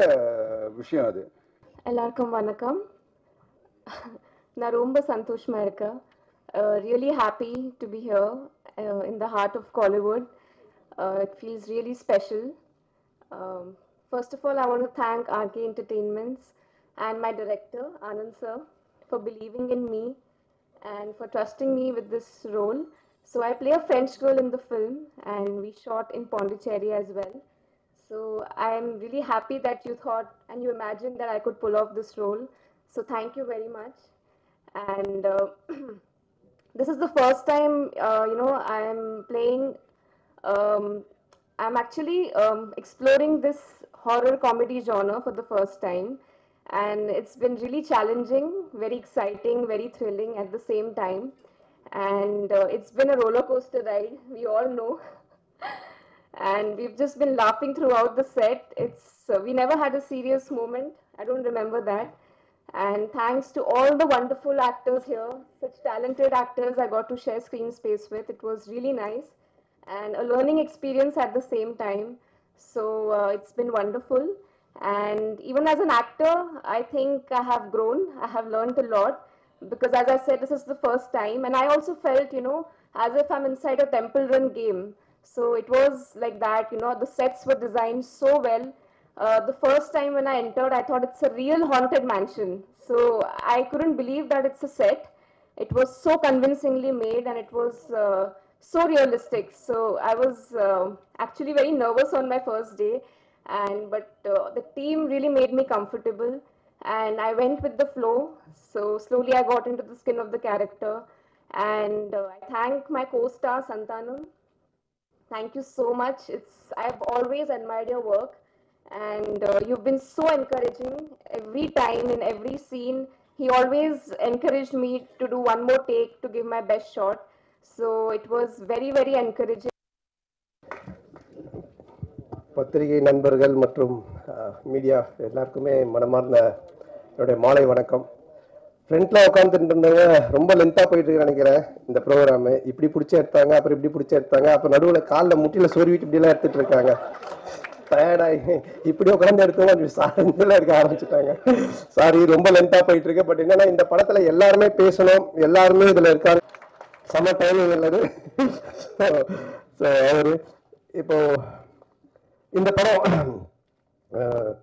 விஷயம் அது எல்லாருக்கும் வணக்கம் நான் ரொம்ப சந்தோஷமா இருக்கேன் really happy to be here in the heart of Kollywood it feels really special first of all I want to thank RK entertainments and my director Anand sir for believing in me and for trusting me with this role. So I play a French girl in the film and we shot in Pondicherry as well. So I'm really happy that you thought and you imagined that I could pull off this role. So thank you very much. And uh, *clears throat* this is the first time, uh, you know, I'm playing, um, I'm actually um, exploring this horror comedy genre for the first time. And it's been really challenging, very exciting, very thrilling at the same time. And uh, it's been a roller coaster ride, we all know. *laughs* and we've just been laughing throughout the set. It's uh, we never had a serious moment. I don't remember that. And thanks to all the wonderful actors here, such talented actors I got to share screen space with. It was really nice and a learning experience at the same time. So uh, it's been wonderful. And even as an actor, I think I have grown. I have learned a lot because, as I said, this is the first time. And I also felt, you know, as if I'm inside a Temple Run game. So it was like that, you know, the sets were designed so well. Uh, the first time when I entered, I thought it's a real haunted mansion. So I couldn't believe that it's a set. It was so convincingly made and it was uh, so realistic. So I was uh, actually very nervous on my first day. And but uh, the team really made me comfortable and I went with the flow. So slowly I got into the skin of the character. And uh, I thank my co-star Santanam Thank you so much. It's I've always admired your work, and uh, you've been so encouraging every time in every scene. He always encouraged me to do one more take to give my best shot. So it was very very encouraging. பத்திரிகை நண்பர்கள் மற்றும் media எல்லாருக்குமே மனமார்ந்த என்னுடைய மாலை வணக்கம் ஃப்ரண்ட்ல உட்காந்துட்டு இருந்தவங்க ரொம்ப லென்த்தா போயிட்டு இருக்கு நினைக்கிறேன் இந்த ப்ரோக்ராம் இப்படி பிடிச்சி எடுத்தாங்க அப்புறம் இப்படி பிடிச்சி எடுத்தாங்க அப்புறம் நடுவில் காலில் முட்டியில் சொருவிட்டு இப்படிலாம் எடுத்துட்டு இருக்காங்க. டயர்டாகி இப்படி உட்காந்து எடுத்தவங்க அப்படி சார்ந்தெல்லாம் இருக்க ஆரம்பிச்சுட்டாங்க. சாரி ரொம்ப லென்த்தா போயிட்டு இருக்கு பட் என்னன்னா இந்த படத்துல எல்லாருமே பேசணும் எல்லாருமே இதுல இருக்காரு செம டைமிங் உள்ளது. ஸோ அவரு இப்போ இந்த படம்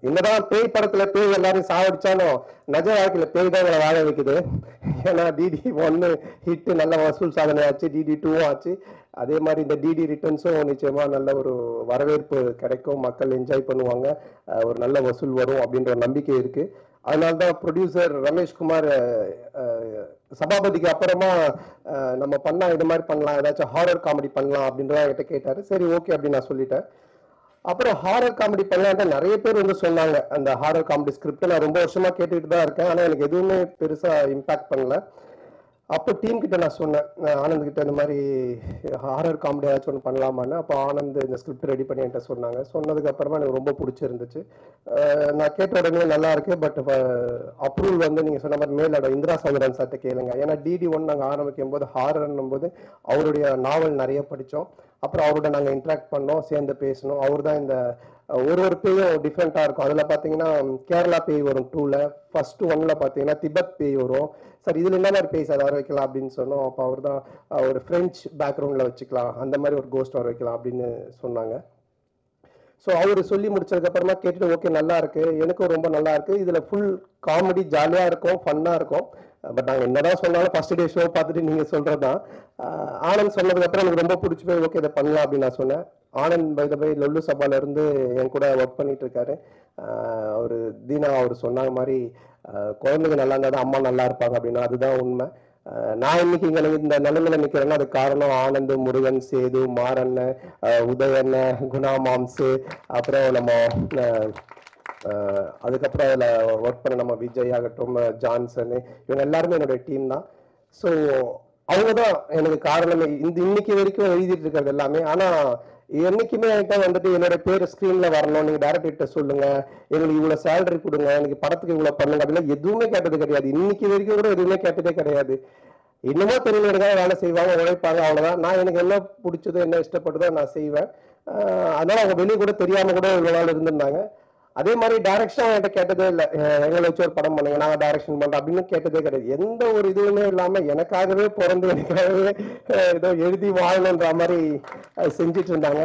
என்னதான் பேய் படத்துல பேய் எல்லாரும் சாவடிச்சாலும் நஜ வாழ்க்கையில பேய் தான் இவரை வாழ வைக்குது. ஏன்னா டிடி ஒன்னு ஹிட் நல்ல வசூல் சாதனை ஆச்சு டிடி டூவும் ஆச்சு. அதே மாதிரி இந்த டிடி ரிட்டர்ன்ஸும் நிச்சயமா நல்ல ஒரு வரவேற்பு கிடைக்கும். மக்கள் என்ஜாய் பண்ணுவாங்க. ஒரு நல்ல வசூல் வரும் அப்படின்ற நம்பிக்கை இருக்கு. அதனால தான் ப்ரொடியூசர் ரமேஷ்குமார் சபாபதிக்கு அப்புறமா நம்ம பண்ணா இது மாதிரி பண்ணலாம் ஏதாச்சும் ஹாரர் காமெடி பண்ணலாம் அப்படின்றத என்கிட்ட கேட்டாரு. சரி ஓகே அப்படின்னு நான் சொல்லிட்டேன். அப்புறம் ஹாரர் காமெடி பண்ணலான்ட்டு நிறைய பேர் வந்து சொன்னாங்க. அந்த ஹாரர் காமெடி ஸ்கிரிப்ட் நான் ரொம்ப வருஷமா கேட்டுக்கிட்டு தான் இருக்கேன். ஆனா எனக்கு எதுவுமே பெருசா இம்பாக்ட் பண்ணல. அப்போ டீம் கிட்ட நான் சொன்னேன். நான் ஆனந்த் கிட்ட இந்த மாதிரி ஹாரர் காமெடி ஏதாச்சும் ஒன்று பண்ணலாமான்னு. அப்போ ஆனந்த் இந்த ஸ்கிரிப்ட் ரெடி பண்ணி என்கிட்ட சொன்னாங்க. சொன்னதுக்கு அப்புறமா எனக்கு ரொம்ப பிடிச்சிருந்துச்சு. நான் கேட்ட உடனே நல்லா இருக்கு. பட் அப்ரூவல் வந்து நீங்க சொன்ன மாதிரி மேலோட இந்திரா சௌதரன் சார்ட்ட கேளுங்க. ஏன்னா டிடி ஒன் நாங்கள் ஆரம்பிக்கும் போது ஹாரர்னும் போது அவருடைய நாவல் நிறைய படித்தோம் அப்புறம் அவரோட நாங்கள் இன்ட்ராக்ட் பண்ணோம் சேர்ந்து பேசணும் அவர் தான் இந்த ஒரு ஒரு பேயும் டிஃப்ரெண்ட்டாக இருக்கும். அதில் பார்த்தீங்கன்னா கேரளா பேய் வரும் டூவில் ஃபர்ஸ்ட் ஒன்ல பார்த்தீங்கன்னா திபெத் பேய் வரும். சார் இதில் என்ன மாதிரி பேய் சார் வர வைக்கலாம் அப்படின்னு சொன்னோம். அப்போ அவர் தான் ஒரு ஃப்ரெஞ்ச் பேக்ரவுண்டில் வச்சுக்கலாம். அந்த மாதிரி ஒரு கோஸ்ட் வர வைக்கலாம் அப்படின்னு சொன்னாங்க. ஸோ அவர் சொல்லி முடிச்சதுக்கப்புறமா கேட்டுட்டு ஓகே நல்லா இருக்கு. எனக்கும் ரொம்ப நல்லா இருக்கு. இதில் ஃபுல் காமெடி ஜாலியாக இருக்கும் ஃபன்னாக இருக்கும். பட் நாங்கள் என்னதான் சொன்னாலும் ஃபர்ஸ்ட் டே ஷோ பார்த்துட்டு நீங்கள் சொல்கிறது தான் ஆனந்த் சொன்னதுக்கப்புறம் எனக்கு ரொம்ப பிடிச்சி போய் ஓகே இதை பண்ணலாம் அப்படின்னு நான் சொன்னேன். ஆனந்த் பை த பை லொல்லு சபாலேருந்து என் கூட ஒர்க் பண்ணிட்டு இருக்காரு. அவர் தீனா அவர் சொன்னாங்க மாதிரி குழந்தைங்க நல்லா இருந்தால் தான் அம்மா நல்லா இருப்பாங்க அப்படின்னா அதுதான் உண்மை. நான் இன்னைக்கு இங்க இந்த நிலைமையில நிக்கிறேன்னா அது காரணம் ஆனந்த் முருகன் சேது மாரண்ணன் ஆஹ் உதயண்ண குணா மாம்சு அப்புறம் நம்ம அதுக்கப்புறம் அதில் ஒர்க் பண்ண நம்ம விஜய் ஆகட்டும் ஜான்சன் இவங்க எல்லாருமே என்னுடைய டீம் தான். ஸோ அவங்க தான் எனக்கு காரணமே. இந்த இன்னைக்கு வரைக்கும் எழுதிட்டு இருக்கிறது எல்லாமே. ஆனால் என்னைக்குமே என்கிட்ட வந்துட்டு என்னோட பேர் ஸ்க்ரீன்ல வரணும். நீங்க டேரக்டர்கிட்ட சொல்லுங்க. எங்களுக்கு இவ்வளவு சேலரி கொடுங்க. எனக்கு படத்துக்கு இவ்வளவு பண்ணுங்க அப்படின்னா எதுவுமே கேட்டது கிடையாது. இன்னைக்கு வரைக்கும் கூட எதுவுமே கேட்டதே கிடையாது. என்னமோ தெரிஞ்சவனுக்காக வேலை செய்வாங்க உழைப்பாங்க அவ்வளவுதான். நான் எனக்கு என்ன பிடிச்சதோ என்ன இஷ்டப்பட்டதோ நான் செய்வேன். அதனால அவங்க வெளியே கூட தெரியாம கூட இவ்வளவு நாள் இருந்திருந்தாங்க. அதே மாதிரி டைரக்ஷன் என்கிட்ட கேட்டதே இல்லை. எங்களை வச்சு ஒரு படம் பண்ணுங்க நாங்கள் டைரக்ஷன் பண்றோம் அப்படின்னு கேட்டதே கிடையாது. எந்த ஒரு இதுவுமே இல்லாம எனக்காகவே பிறந்து எனக்காகவே ஏதோ எழுதி வாழணுன்ற மாதிரி செஞ்சிட்டு இருந்தாங்க.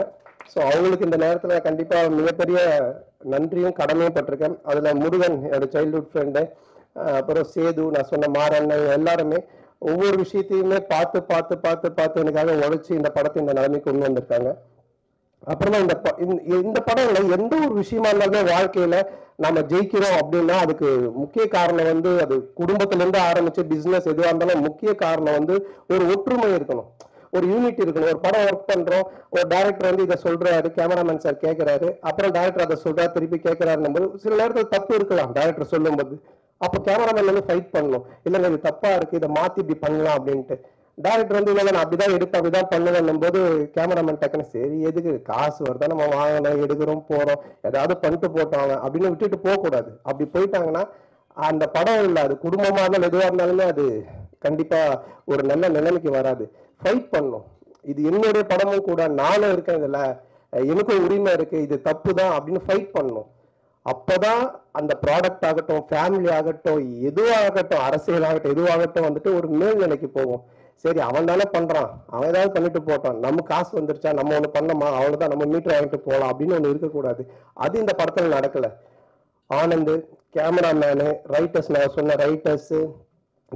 ஸோ அவங்களுக்கு இந்த நேரத்தில் கண்டிப்பாக மிகப்பெரிய நன்றியும் கடமையும் பட்டிருக்கேன். அதில் முருகன் என்னோட சைல்ட்ஹுட் ஃப்ரெண்டு அப்புறம் சேது நான் சொன்ன மாறண்ணன் எல்லாருமே ஒவ்வொரு விஷயத்தையுமே பார்த்து பார்த்து பார்த்து பார்த்து எனக்காக உழைச்சி இந்த படத்தை இந்த நிலைமைக்கு கொண்டு வந்திருக்காங்க. அப்புறமா இந்த ப- இந்த- படம்ல எந்த ஒரு விஷயமா இருந்தாலுமே வாழ்க்கையில நம்ம ஜெயிக்கிறோம் அப்படின்னா அதுக்கு முக்கிய காரணம் வந்து அது குடும்பத்துல இருந்து ஆரம்பிச்சு பிசினஸ் எதுவாக இருந்தாலும் முக்கிய காரணம் வந்து ஒரு ஒற்றுமை இருக்கணும். ஒரு யூனிட் இருக்கணும். ஒரு படம் ஒர்க் பண்றோம். ஒரு டைரக்டர் வந்து இதை சொல்றாரு கேமராமேன் சார் கேட்கிறாரு அப்புறம் டைரக்டர் அதை சொல்றாரு திருப்பி கேட்கிறாருன்னும் போது சில நேரத்தில் தப்பு இருக்கலாம். டைரக்டர் சொல்லும்போது. அப்போ கேமராமேன் வந்து ஃபைட் பண்ணணும். இல்லைங்க இது தப்பா இருக்கு. இதை மாத்தி இப்படி பண்ணலாம் அப்படின்ட்டு. டேரக்டர் வந்து இல்லை நான் அப்படிதான் எடுப்பேன் அப்படிதான் பண்ணுவேன் போது கேமராமேன் டக்குன்னு சரி எதுக்கு காசு வருதா நம்ம வாங்கணும் எடுக்கிறோம் போறோம் ஏதாவது பண்ணிட்டு போட்டாங்க அப்படின்னு விட்டுட்டு போகக்கூடாது. அப்படி போயிட்டாங்கன்னா அந்த படம் இல்லை அது குடும்பமாக இருந்தாலும் எதுவாக இருந்தாலுமே அது கண்டிப்பா ஒரு நல்ல நிலைமைக்கு வராது. ஃபைட் பண்ணும். இது என்னுடைய படமும் கூட நானும் இருக்கேன் இதுல. எனக்கும் உரிமை இருக்கு இது தப்பு தான் அப்படின்னு ஃபைட் பண்ணும். அப்போதான் அந்த ப்ராடக்ட் ஆகட்டும் ஃபேமிலி ஆகட்டும் எதுவாகட்டும் அரசியல் ஆகட்டும் எதுவாகட்டும் வந்துட்டு ஒரு மேல்நிலைக்கு போகும். சரி அவன் தானே பண்றான். அவன் ஏதாவது பண்ணிட்டு போட்டான். நம்ம காசு வந்துருச்சா? நம்ம ஒண்ணு பண்ணோமா? அவ்வளவுதான். நம்ம மீட்டர் வாங்கிட்டு போகலாம் அப்படின்னு ஒண்ணு இருக்கக்கூடாது. அது இந்த படத்துல நடக்கல. ஆனந்த் கேமராமேனு ரைட்டர்ஸ் நான் சொன்ன ரைட்டர்ஸ்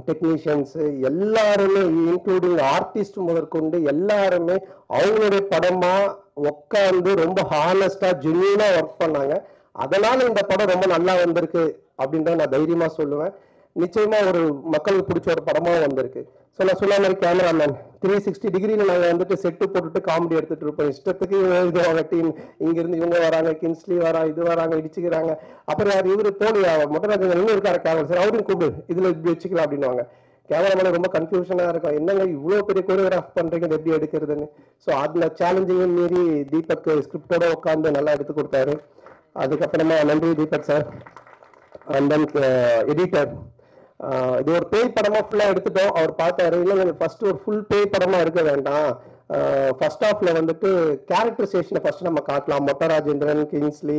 டெக்னீஷியன்ஸ் எல்லாருமே இன்க்ளூடிங் ஆர்டிஸ்ட் முதற்கொண்டு எல்லாருமே அவங்களுடைய படமா உட்காந்து ரொம்ப ஹானஸ்டா ஜென்யூனா ஒர்க் பண்ணாங்க. அதனால இந்த படம் ரொம்ப நல்லா வந்திருக்கு அப்படின்றத நான் தைரியமா சொல்லுவேன். நிச்சயமா ஒரு மக்களுக்கு பிடிச்ச ஒரு படமாக வந்திருக்கு. ஸோ நான் சொன்ன மாதிரி கேமராமேன் த்ரீ சிக்ஸ்டி டிகிரியில் நாங்கள் வந்துட்டு செட்டு போட்டுட்டு காமெடி எடுத்துட்டு இருப்போம். இஷ்டத்துக்கு இது டீம் இங்கிருந்து இவங்க வராங்க கின்ஸ்லி வரா இது வராங்க இடிச்சுக்கிறாங்க. அப்புறம் யார் இவரு போலி மொட்டராஜன் இன்னும் இருக்காரு கேமரா சார் அவரையும் கூப்பிடு இதில் இப்படி வச்சுக்கலாம் அப்படின்னுவாங்க. கேமராமேன் ரொம்ப கன்ஃபியூஷனாக இருக்கும். என்னங்க இவ்வளோ பெரிய கோரியோகிராஃப் பண்ணுறீங்க இது எப்படி எடுக்கிறதுன்னு? ஸோ அதில் சேலஞ்சிங்கும் மீறி தீபக் ஸ்கிரிப்டோட உட்காந்து நல்லா எடுத்து கொடுத்தாரு. அதுக்கப்புறமா நன்றி Deepak sir and then editor இது ஒரு பேய் படமா ஃபுல்லா எடுத்துட்டோம். அவர் பார்த்தாரு இல்லை ஃபர்ஸ்ட் ஒரு ஃபுல் பேய் படமா இருக்க வேண்டாம். ஃபர்ஸ்ட் ஆஃப்ல வந்துட்டு கேரக்டரைசேஷனை ஃபர்ஸ்ட் நம்ம காட்டலாம். மொட்ட ராஜேந்திரன் கிங்ஸ்லி